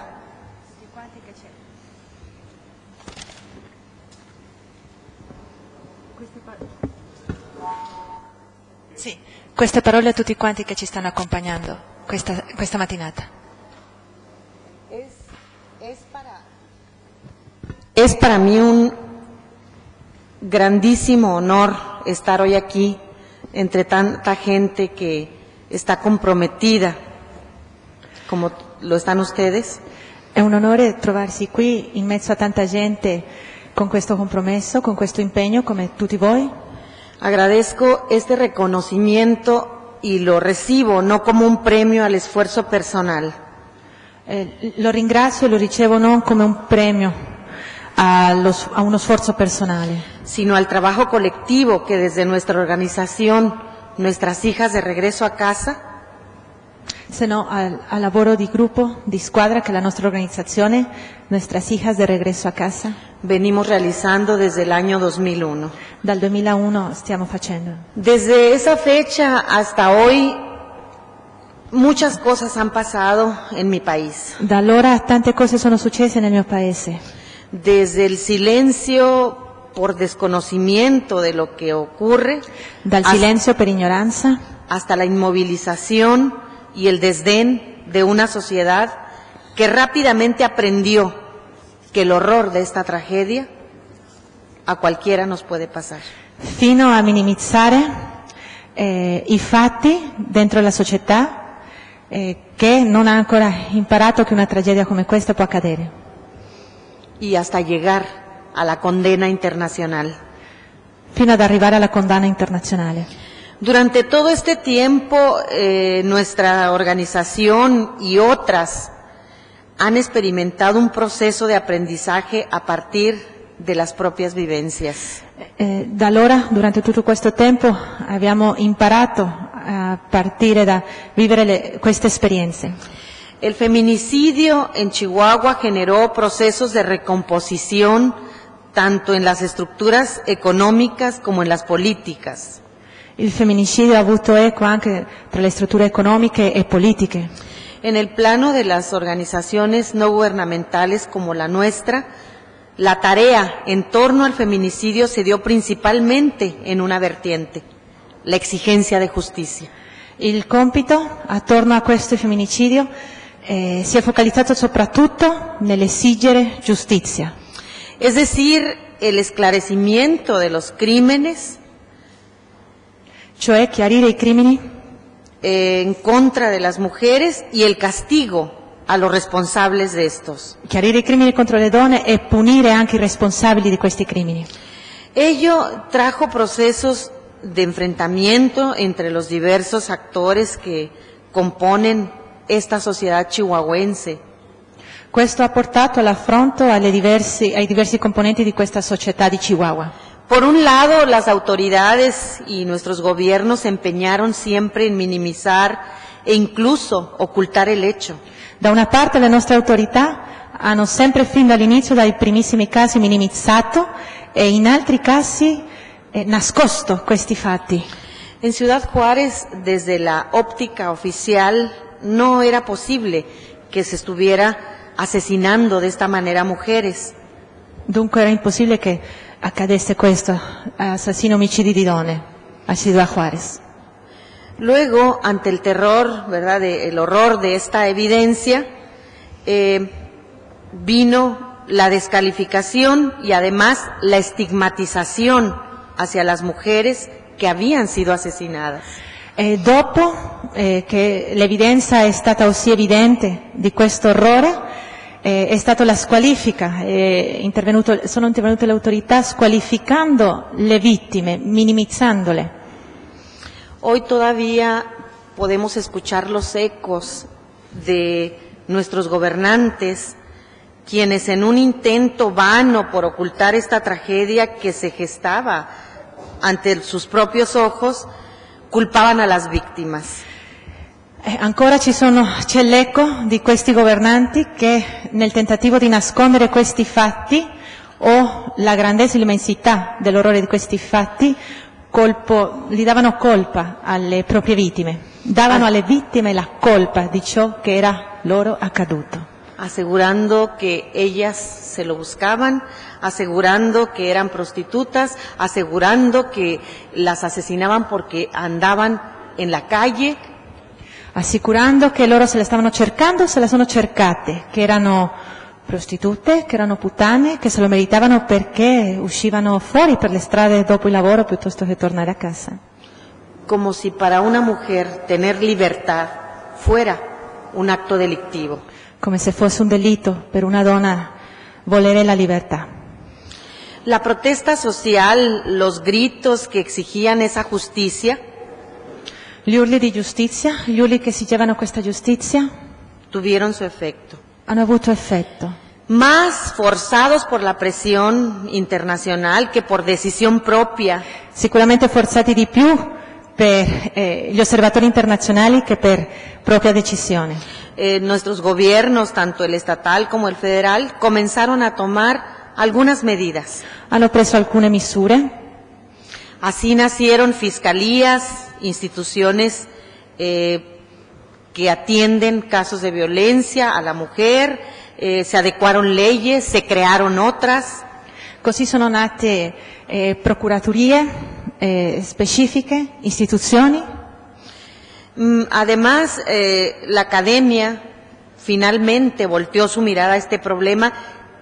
Speaker 6: Sì, queste parole a tutti quanti che ci stanno accompagnando questa, questa mattinata.
Speaker 23: Es para mí un grandísimo honor estar hoy aquí entre tanta gente que está comprometida, como lo están ustedes,
Speaker 6: È un onore trovarsi qui in mezzo a tanta gente con questo compromesso, con questo impegno, come tutti voi.
Speaker 23: Agradezco este reconocimiento y lo recibo no como un premio al esfuerzo personal,
Speaker 6: Eh, lo ringrazio e lo ricevo non come un premio allo s- a uno sforzo personale,
Speaker 23: sino al trabajo colectivo que desde nuestra organización, nuestras hijas de regreso a casa,
Speaker 6: se no al, al lavoro di gruppo, di squadra che la nostra organizzazione, Nuestras hijas de regreso a casa,
Speaker 23: venimos realizando desde el año 2001.
Speaker 6: dal 2001 stiamo facendo.
Speaker 23: Desde esa fecha hasta hoy, muchas cosas han pasado en mi país.
Speaker 6: Da allora tante cose sono successe nel mio paese,
Speaker 23: Desde el silencio por desconocimiento de lo que ocurre,
Speaker 6: dal
Speaker 23: hasta-
Speaker 6: silenzio per ignoranza
Speaker 23: hasta la inmovilización y el desdén de una sociedad que rápidamente aprendió que el horror de esta tragedia a cualquiera nos puede pasar.
Speaker 6: fino a minimizzare eh, i fatti dentro la società eh, che non ha ancora imparato che una tragedia come questa può accadere,
Speaker 23: y hasta llegar a la condena internacional.
Speaker 6: fino ad arrivare alla condanna internazionale.
Speaker 23: Durante todo este tiempo, eh, nuestra organización y otras han experimentado un proceso de aprendizaje a partir de las propias vivencias.
Speaker 6: Eh, da allora, durante tutto questo tempo, abbiamo imparato a partire da vivere le- queste esperienze.
Speaker 23: El feminicidio en Chihuahua generó procesos de recomposición tanto en las estructuras económicas como en las políticas.
Speaker 6: Il femminicidio ha avuto eco anche tra le strutture economiche e politiche.
Speaker 23: En el plano de las organizaciones no gubernamentales como la nuestra, la tarea en torno al feminicidio se dio principalmente en una vertiente, la exigencia de justicia.
Speaker 6: Il compito attorno a questo femminicidio eh, si è focalizzato soprattutto nell'esigere giustizia,
Speaker 23: Es decir, el esclarecimiento de los crímenes
Speaker 6: cioè chiarire i crimini
Speaker 23: en contra de las mujeres y el castigo a los responsables de estos.
Speaker 6: chiarire i crimini contro le donne e punire anche i responsabili di questi crimini.
Speaker 23: Ello trajo procesos de enfrentamiento entre los diversos actores que componen esta sociedad chihuahuense.
Speaker 6: Questo ha portato all'affronto diversi- ai diversi componenti di questa società di Chihuahua.
Speaker 23: Por un lado, las autoridades y nuestros gobiernos se empeñaron siempre en minimizar e incluso ocultar el hecho.
Speaker 6: Da una parte le nostre autorità hanno sempre fin dall'inizio, dai primissimi casi, minimizzato e in altri casi eh, nascosto questi fatti.
Speaker 23: En Ciudad Juárez, desde la óptica oficial, no era posible que se estuviera asesinando de esta manera a mujeres.
Speaker 6: Dunque era impossibile che accadesse questo, assassino omicidi di donne a Ciudad Juárez.
Speaker 23: Luego, ante el terror, ¿verdad?, de- el horror de esta evidencia, eh, vino la descalificación y además la estigmatización hacia las mujeres que habían sido asesinadas.
Speaker 6: E dopo eh, che l'evidenza è stata così evidente di questo orrore, eh, è la squalifica, sono intervenute le autorità squalificando le vittime, minimizzandole.
Speaker 23: Hoy todavía podemos escuchar los ecos de nuestros gobernantes, quienes en un intento vano por ocultar esta tragedia que se gestaba ante sus propios ojos, culpaban a las víctimas.
Speaker 6: Eh, ancora sono, c'è l'eco di questi governanti che nel tentativo di nascondere questi fatti o la grandezza e l'immensità dell'orrore di questi fatti colpo- gli davano colpa alle proprie vittime, davano alle vittime la colpa di ciò che era loro accaduto.
Speaker 23: asegurando que ellas se lo buscaban, asegurando que eran prostitutas, asegurando que las asesinaban porque andaban en la calle,
Speaker 6: assicurando che loro se la stavano cercando, se la sono cercate, che erano prostitute, che erano puttane, che se lo meritavano perché uscivano fuori per le strade dopo il lavoro piuttosto che tornare a casa.
Speaker 23: como si para una mujer tener libertad fuera un acto delictivo.
Speaker 6: come se fosse un delitto per una donna volere la libertà.
Speaker 23: La protesta social, los gritos que exigían esa justicia,
Speaker 6: Gli urli di giustizia, gli urli che esigevano questa giustizia,
Speaker 23: tuvieron su efecto.
Speaker 6: hanno avuto effetto.
Speaker 23: Más forzados por la presión internacional que por decisión propia.
Speaker 6: Sicuramente forzati di più per eh, gli osservatori internazionali che per propria decisione.
Speaker 23: Eh, nuestros gobiernos, tanto el estatal como el federal, comenzaron a tomar algunas medidas.
Speaker 6: Hanno preso alcune misure,
Speaker 23: Así nacieron fiscalías, instituciones eh, que atienden casos de violencia a la mujer, eh, se adecuaron leyes, se crearon otras.
Speaker 6: così sono nate eh, procuratorie eh, specifiche, istituzioni.
Speaker 23: Mm, Además, eh, la academia finalmente volteó su mirada a este problema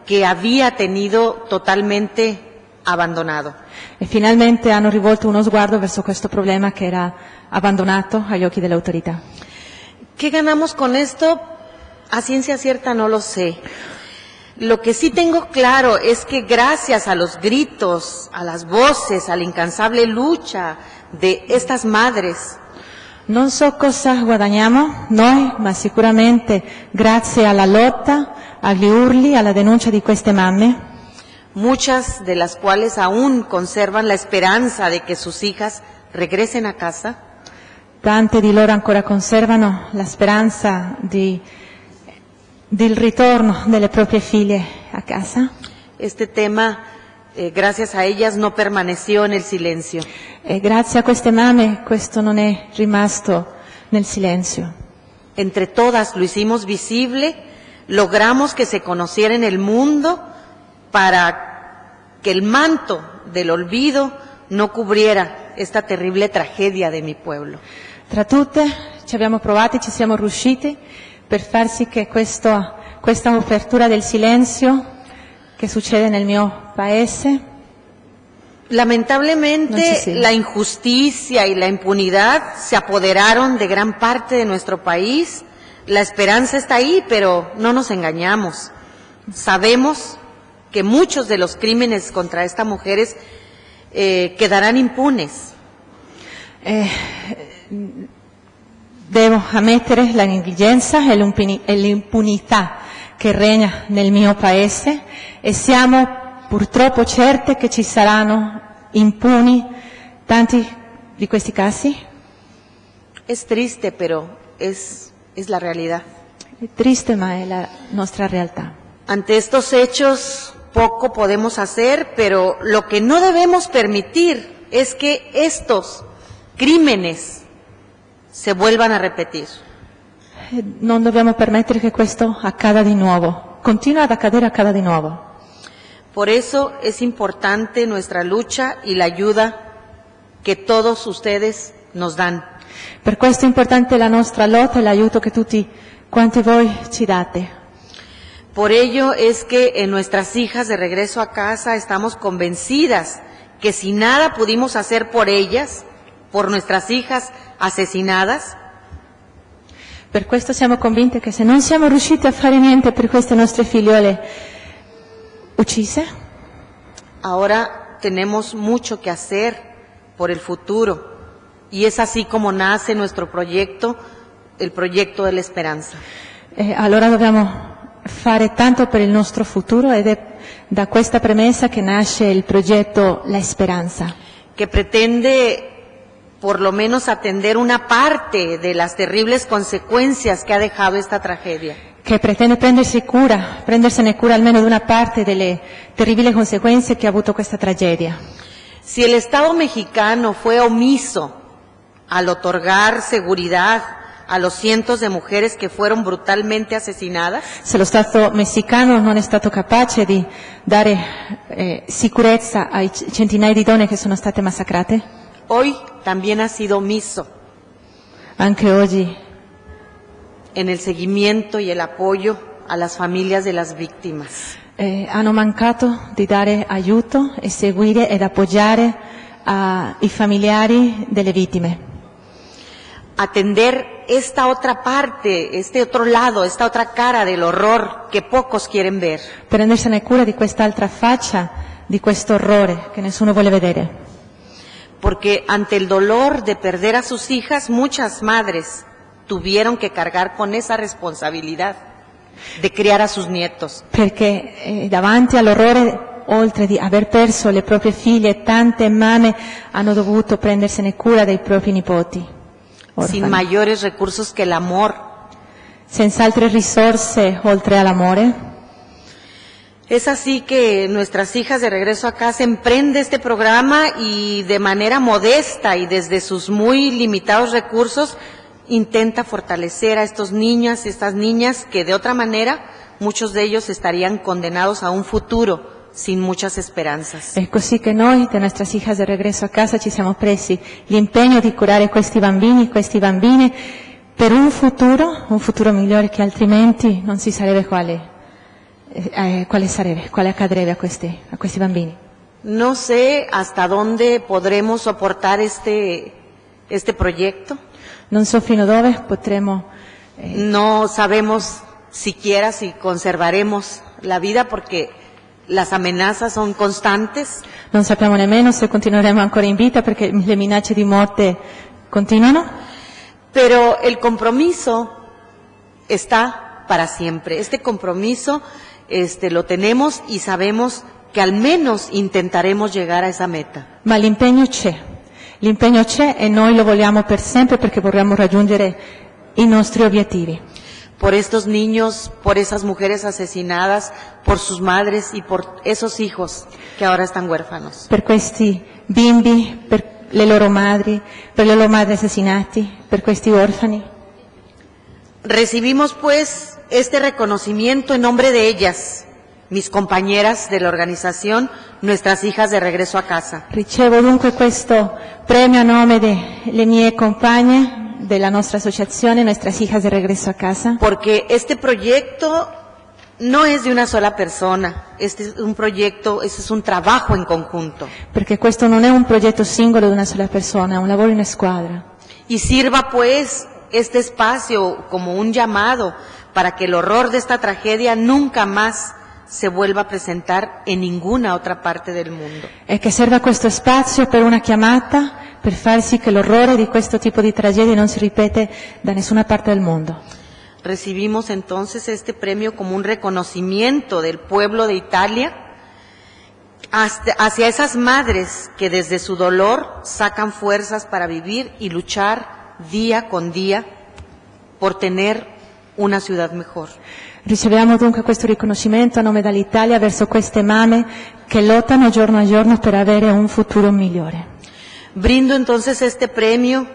Speaker 23: que había tenido totalmente abandonado.
Speaker 6: E finalmente hanno rivolto uno sguardo verso questo problema che era abbandonato agli occhi delle autorità.
Speaker 23: ¿Qué ganamos con esto? A ciencia cierta no lo sé. Lo que sí tengo claro es que gracias a los gritos, a las voces, a la incansable lucha de estas madres,
Speaker 6: Non so cosa guadagniamo noi, ma sicuramente grazie alla lotta, agli urli, alla denuncia di queste mamme,
Speaker 23: muchas de las cuales aún conservan la esperanza de que sus hijas regresen a casa,
Speaker 6: tante di loro ancora conservano la speranza di, del ritorno delle proprie figlie a casa.
Speaker 23: este tema, eh, gracias a ellas, no permaneció en el silencio.
Speaker 6: E grazie a queste mamme questo non è rimasto nel silenzio.
Speaker 23: Entre todas lo hicimos visible, logramos que se conociera en el mundo para que el manto del olvido no cubriera esta terrible tragedia de mi pueblo.
Speaker 6: Tra tutte ci abbiamo provato, ci siamo riusciti per far sì che questo- questa apertura del silenzio che succede nel mio paese
Speaker 23: Lamentablemente, la injusticia y la impunidad se apoderaron de gran parte de nuestro país. La esperanza está ahí, pero no nos engañamos. Sabemos que muchos de los crímenes contra estas mujeres eh, quedarán impunes.
Speaker 6: Eh, devo ammettere la negligenza e l'impuni- l'impunità che regna nel mio paese e siamo purtroppo certe che ci saranno impuni tanti di questi casi.
Speaker 23: Es triste, pero es, es la realidad.
Speaker 6: È triste ma è la nostra realtà.
Speaker 23: Ante estos hechos poco podemos hacer, pero lo que no debemos permitir es que estos crímenes se vuelvan a repetir.
Speaker 6: Non dobbiamo permettere che questo accada di nuovo. Continua ad accadere, accada di nuovo.
Speaker 23: Por eso es importante nuestra lucha y la ayuda que todos ustedes nos dan.
Speaker 6: Per questo è importante la nostra lotta e l'aiuto che tutti quanti voi ci date.
Speaker 23: Por ello es que en nuestras hijas de regreso a casa estamos convencidas que si nada pudimos hacer por ellas, por nuestras hijas asesinadas,
Speaker 6: Per questo siamo convinte che se non siamo riusciti a fare niente per queste nostre figliole uccise,
Speaker 23: ahora tenemos mucho que hacer por el futuro. Y es así como nace nuestro proyecto, el proyecto de la esperanza.
Speaker 6: eh, allora dobbiamo fare tanto per il nostro futuro ed è da questa premessa che nasce il progetto La Speranza,
Speaker 23: que pretende por lo menos atender una parte de las terribles consecuencias que ha dejado esta tragedia.
Speaker 6: che pretende prendersi cura, prendersene cura almeno di una parte delle terribili conseguenze che ha avuto questa tragedia.
Speaker 23: Si el Estado mexicano fue omiso al otorgar seguridad a los cientos de mujeres que fueron brutalmente asesinadas,
Speaker 6: Se lo Stato messicano non è stato capace di dare eh, sicurezza ai centinaia di donne che sono state massacrate,
Speaker 23: hoy también ha sido omiso
Speaker 6: anche oggi
Speaker 23: en el seguimiento y el apoyo a las familias de las víctimas.
Speaker 6: eh, hanno mancato di dare aiuto e seguire ed appoggiare a- i familiari delle vittime.
Speaker 23: Atender esta otra parte, este otro lado, esta otra cara del horror que pocos quieren ver.
Speaker 6: Prendersene cura di quest'altra faccia di questo orrore che nessuno vuole vedere.
Speaker 23: Porque ante el dolor de perder a sus hijas, muchas madres tuvieron que cargar con esa responsabilidad de criar a sus nietos.
Speaker 6: Perché eh, davanti all'orrore, oltre di aver perso le proprie figlie, tante mamme hanno dovuto prendersene cura dei propri nipoti.
Speaker 23: Sin mayores recursos que el amor.
Speaker 6: Senza altre risorse oltre all'amore.
Speaker 23: Es así que nuestras hijas de regreso a casa emprende este programa y de manera modesta y desde sus muy limitados recursos intenta fortalecer a estos niños, estas niñas que de otra manera muchos de ellos estarían condenados a un futuro sin muchas esperanzas.
Speaker 6: È così che noi, da nostras hijas de regreso a casa, ci siamo presi l'impegno di curare questi bambini, queste bambine, per un futuro, un futuro migliore che altrimenti non si sarebbe quale, eh, eh, quale sarebbe, quale accadrebbe a questi, a questi bambini.
Speaker 23: No sé hasta dónde podremos soportar este, este proyecto.
Speaker 6: Non so fino dove potremo,
Speaker 23: No sabemos siquiera si conservaremos la vida porque las amenazas son constantes.
Speaker 6: non sappiamo nemmeno se continueremo ancora in vita perché le minacce di morte continuano,
Speaker 23: Pero el compromiso está para siempre. Este compromiso este, lo tenemos y sabemos que al menos intentaremos llegar a esa meta.
Speaker 6: ma l'impegno c'è. L'impegno c'è e noi lo vogliamo per sempre perché vorremmo raggiungere i nostri obiettivi.
Speaker 23: Por estos niños, por esas mujeres asesinadas, por sus madres y por esos hijos que ahora están huérfanos.
Speaker 6: per questi bimbi, per le loro madri, per le loro madri assassinati, per questi orfani.
Speaker 23: Recibimos pues este reconocimiento en nombre de ellas, mis compañeras de la organización, nuestras hijas de regreso a casa.
Speaker 6: Ricevo dunque questo premio a nome delle mie compagne della nostra associazione, Nuestras Hijas de Regreso a Casa,
Speaker 23: Porque este proyecto no es de una sola persona, este es un proyecto, este es un trabajo en conjunto.
Speaker 6: perché questo non è un progetto singolo di una sola persona, è un lavoro in squadra.
Speaker 23: Y sirva pues este espacio como un llamado para que el horror de esta tragedia nunca más se vuelva a presentar en ninguna otra parte del mundo.
Speaker 6: E che serva questo spazio per una chiamata per far sì che l'orrore di questo tipo di tragedie non si ripete da nessuna parte del mondo.
Speaker 23: Recibimos entonces este premio como un reconocimiento del pueblo de Italia hasta- hacia esas madres que desde su dolor sacan fuerzas para vivir y luchar día con día por tener una ciudad mejor.
Speaker 6: Riceviamo dunque questo riconoscimento a nome dall'Italia verso queste mamme che lottano giorno a giorno per avere un futuro migliore.
Speaker 23: Brindo entonces este premio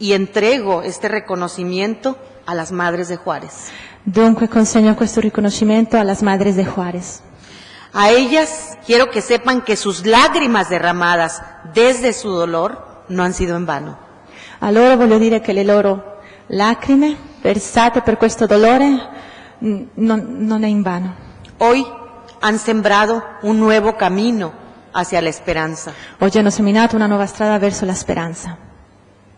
Speaker 23: y entrego este reconocimiento a las madres de Juárez.
Speaker 6: Dunque consegno questo riconoscimento a las madres de Juárez.
Speaker 23: A ellas quiero que sepan que sus lágrimas derramadas desde su dolor no han sido en vano.
Speaker 6: A loro voglio dire che le loro lacrime versate per questo dolore non, non è in vano.
Speaker 23: Hoy han sembrado un nuevo camino hacia la esperanza,
Speaker 6: Oggi hanno seminato una nuova strada verso la speranza.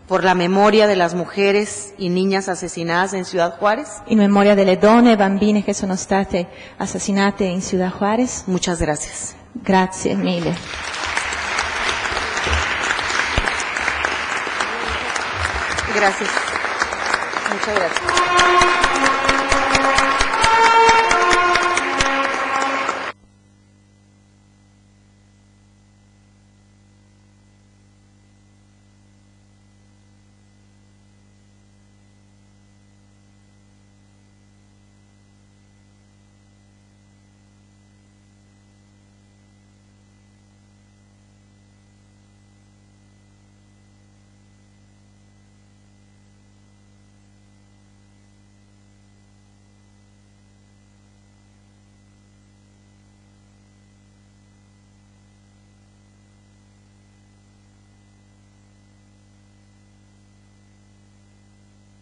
Speaker 23: por la memoria de las mujeres y niñas asesinadas en Ciudad Juárez.
Speaker 6: In memoria delle donne e bambine che sono state assassinate in Ciudad Juárez.
Speaker 23: Muchas gracias.
Speaker 6: Grazie mille.
Speaker 23: Gracias. Muchas gracias.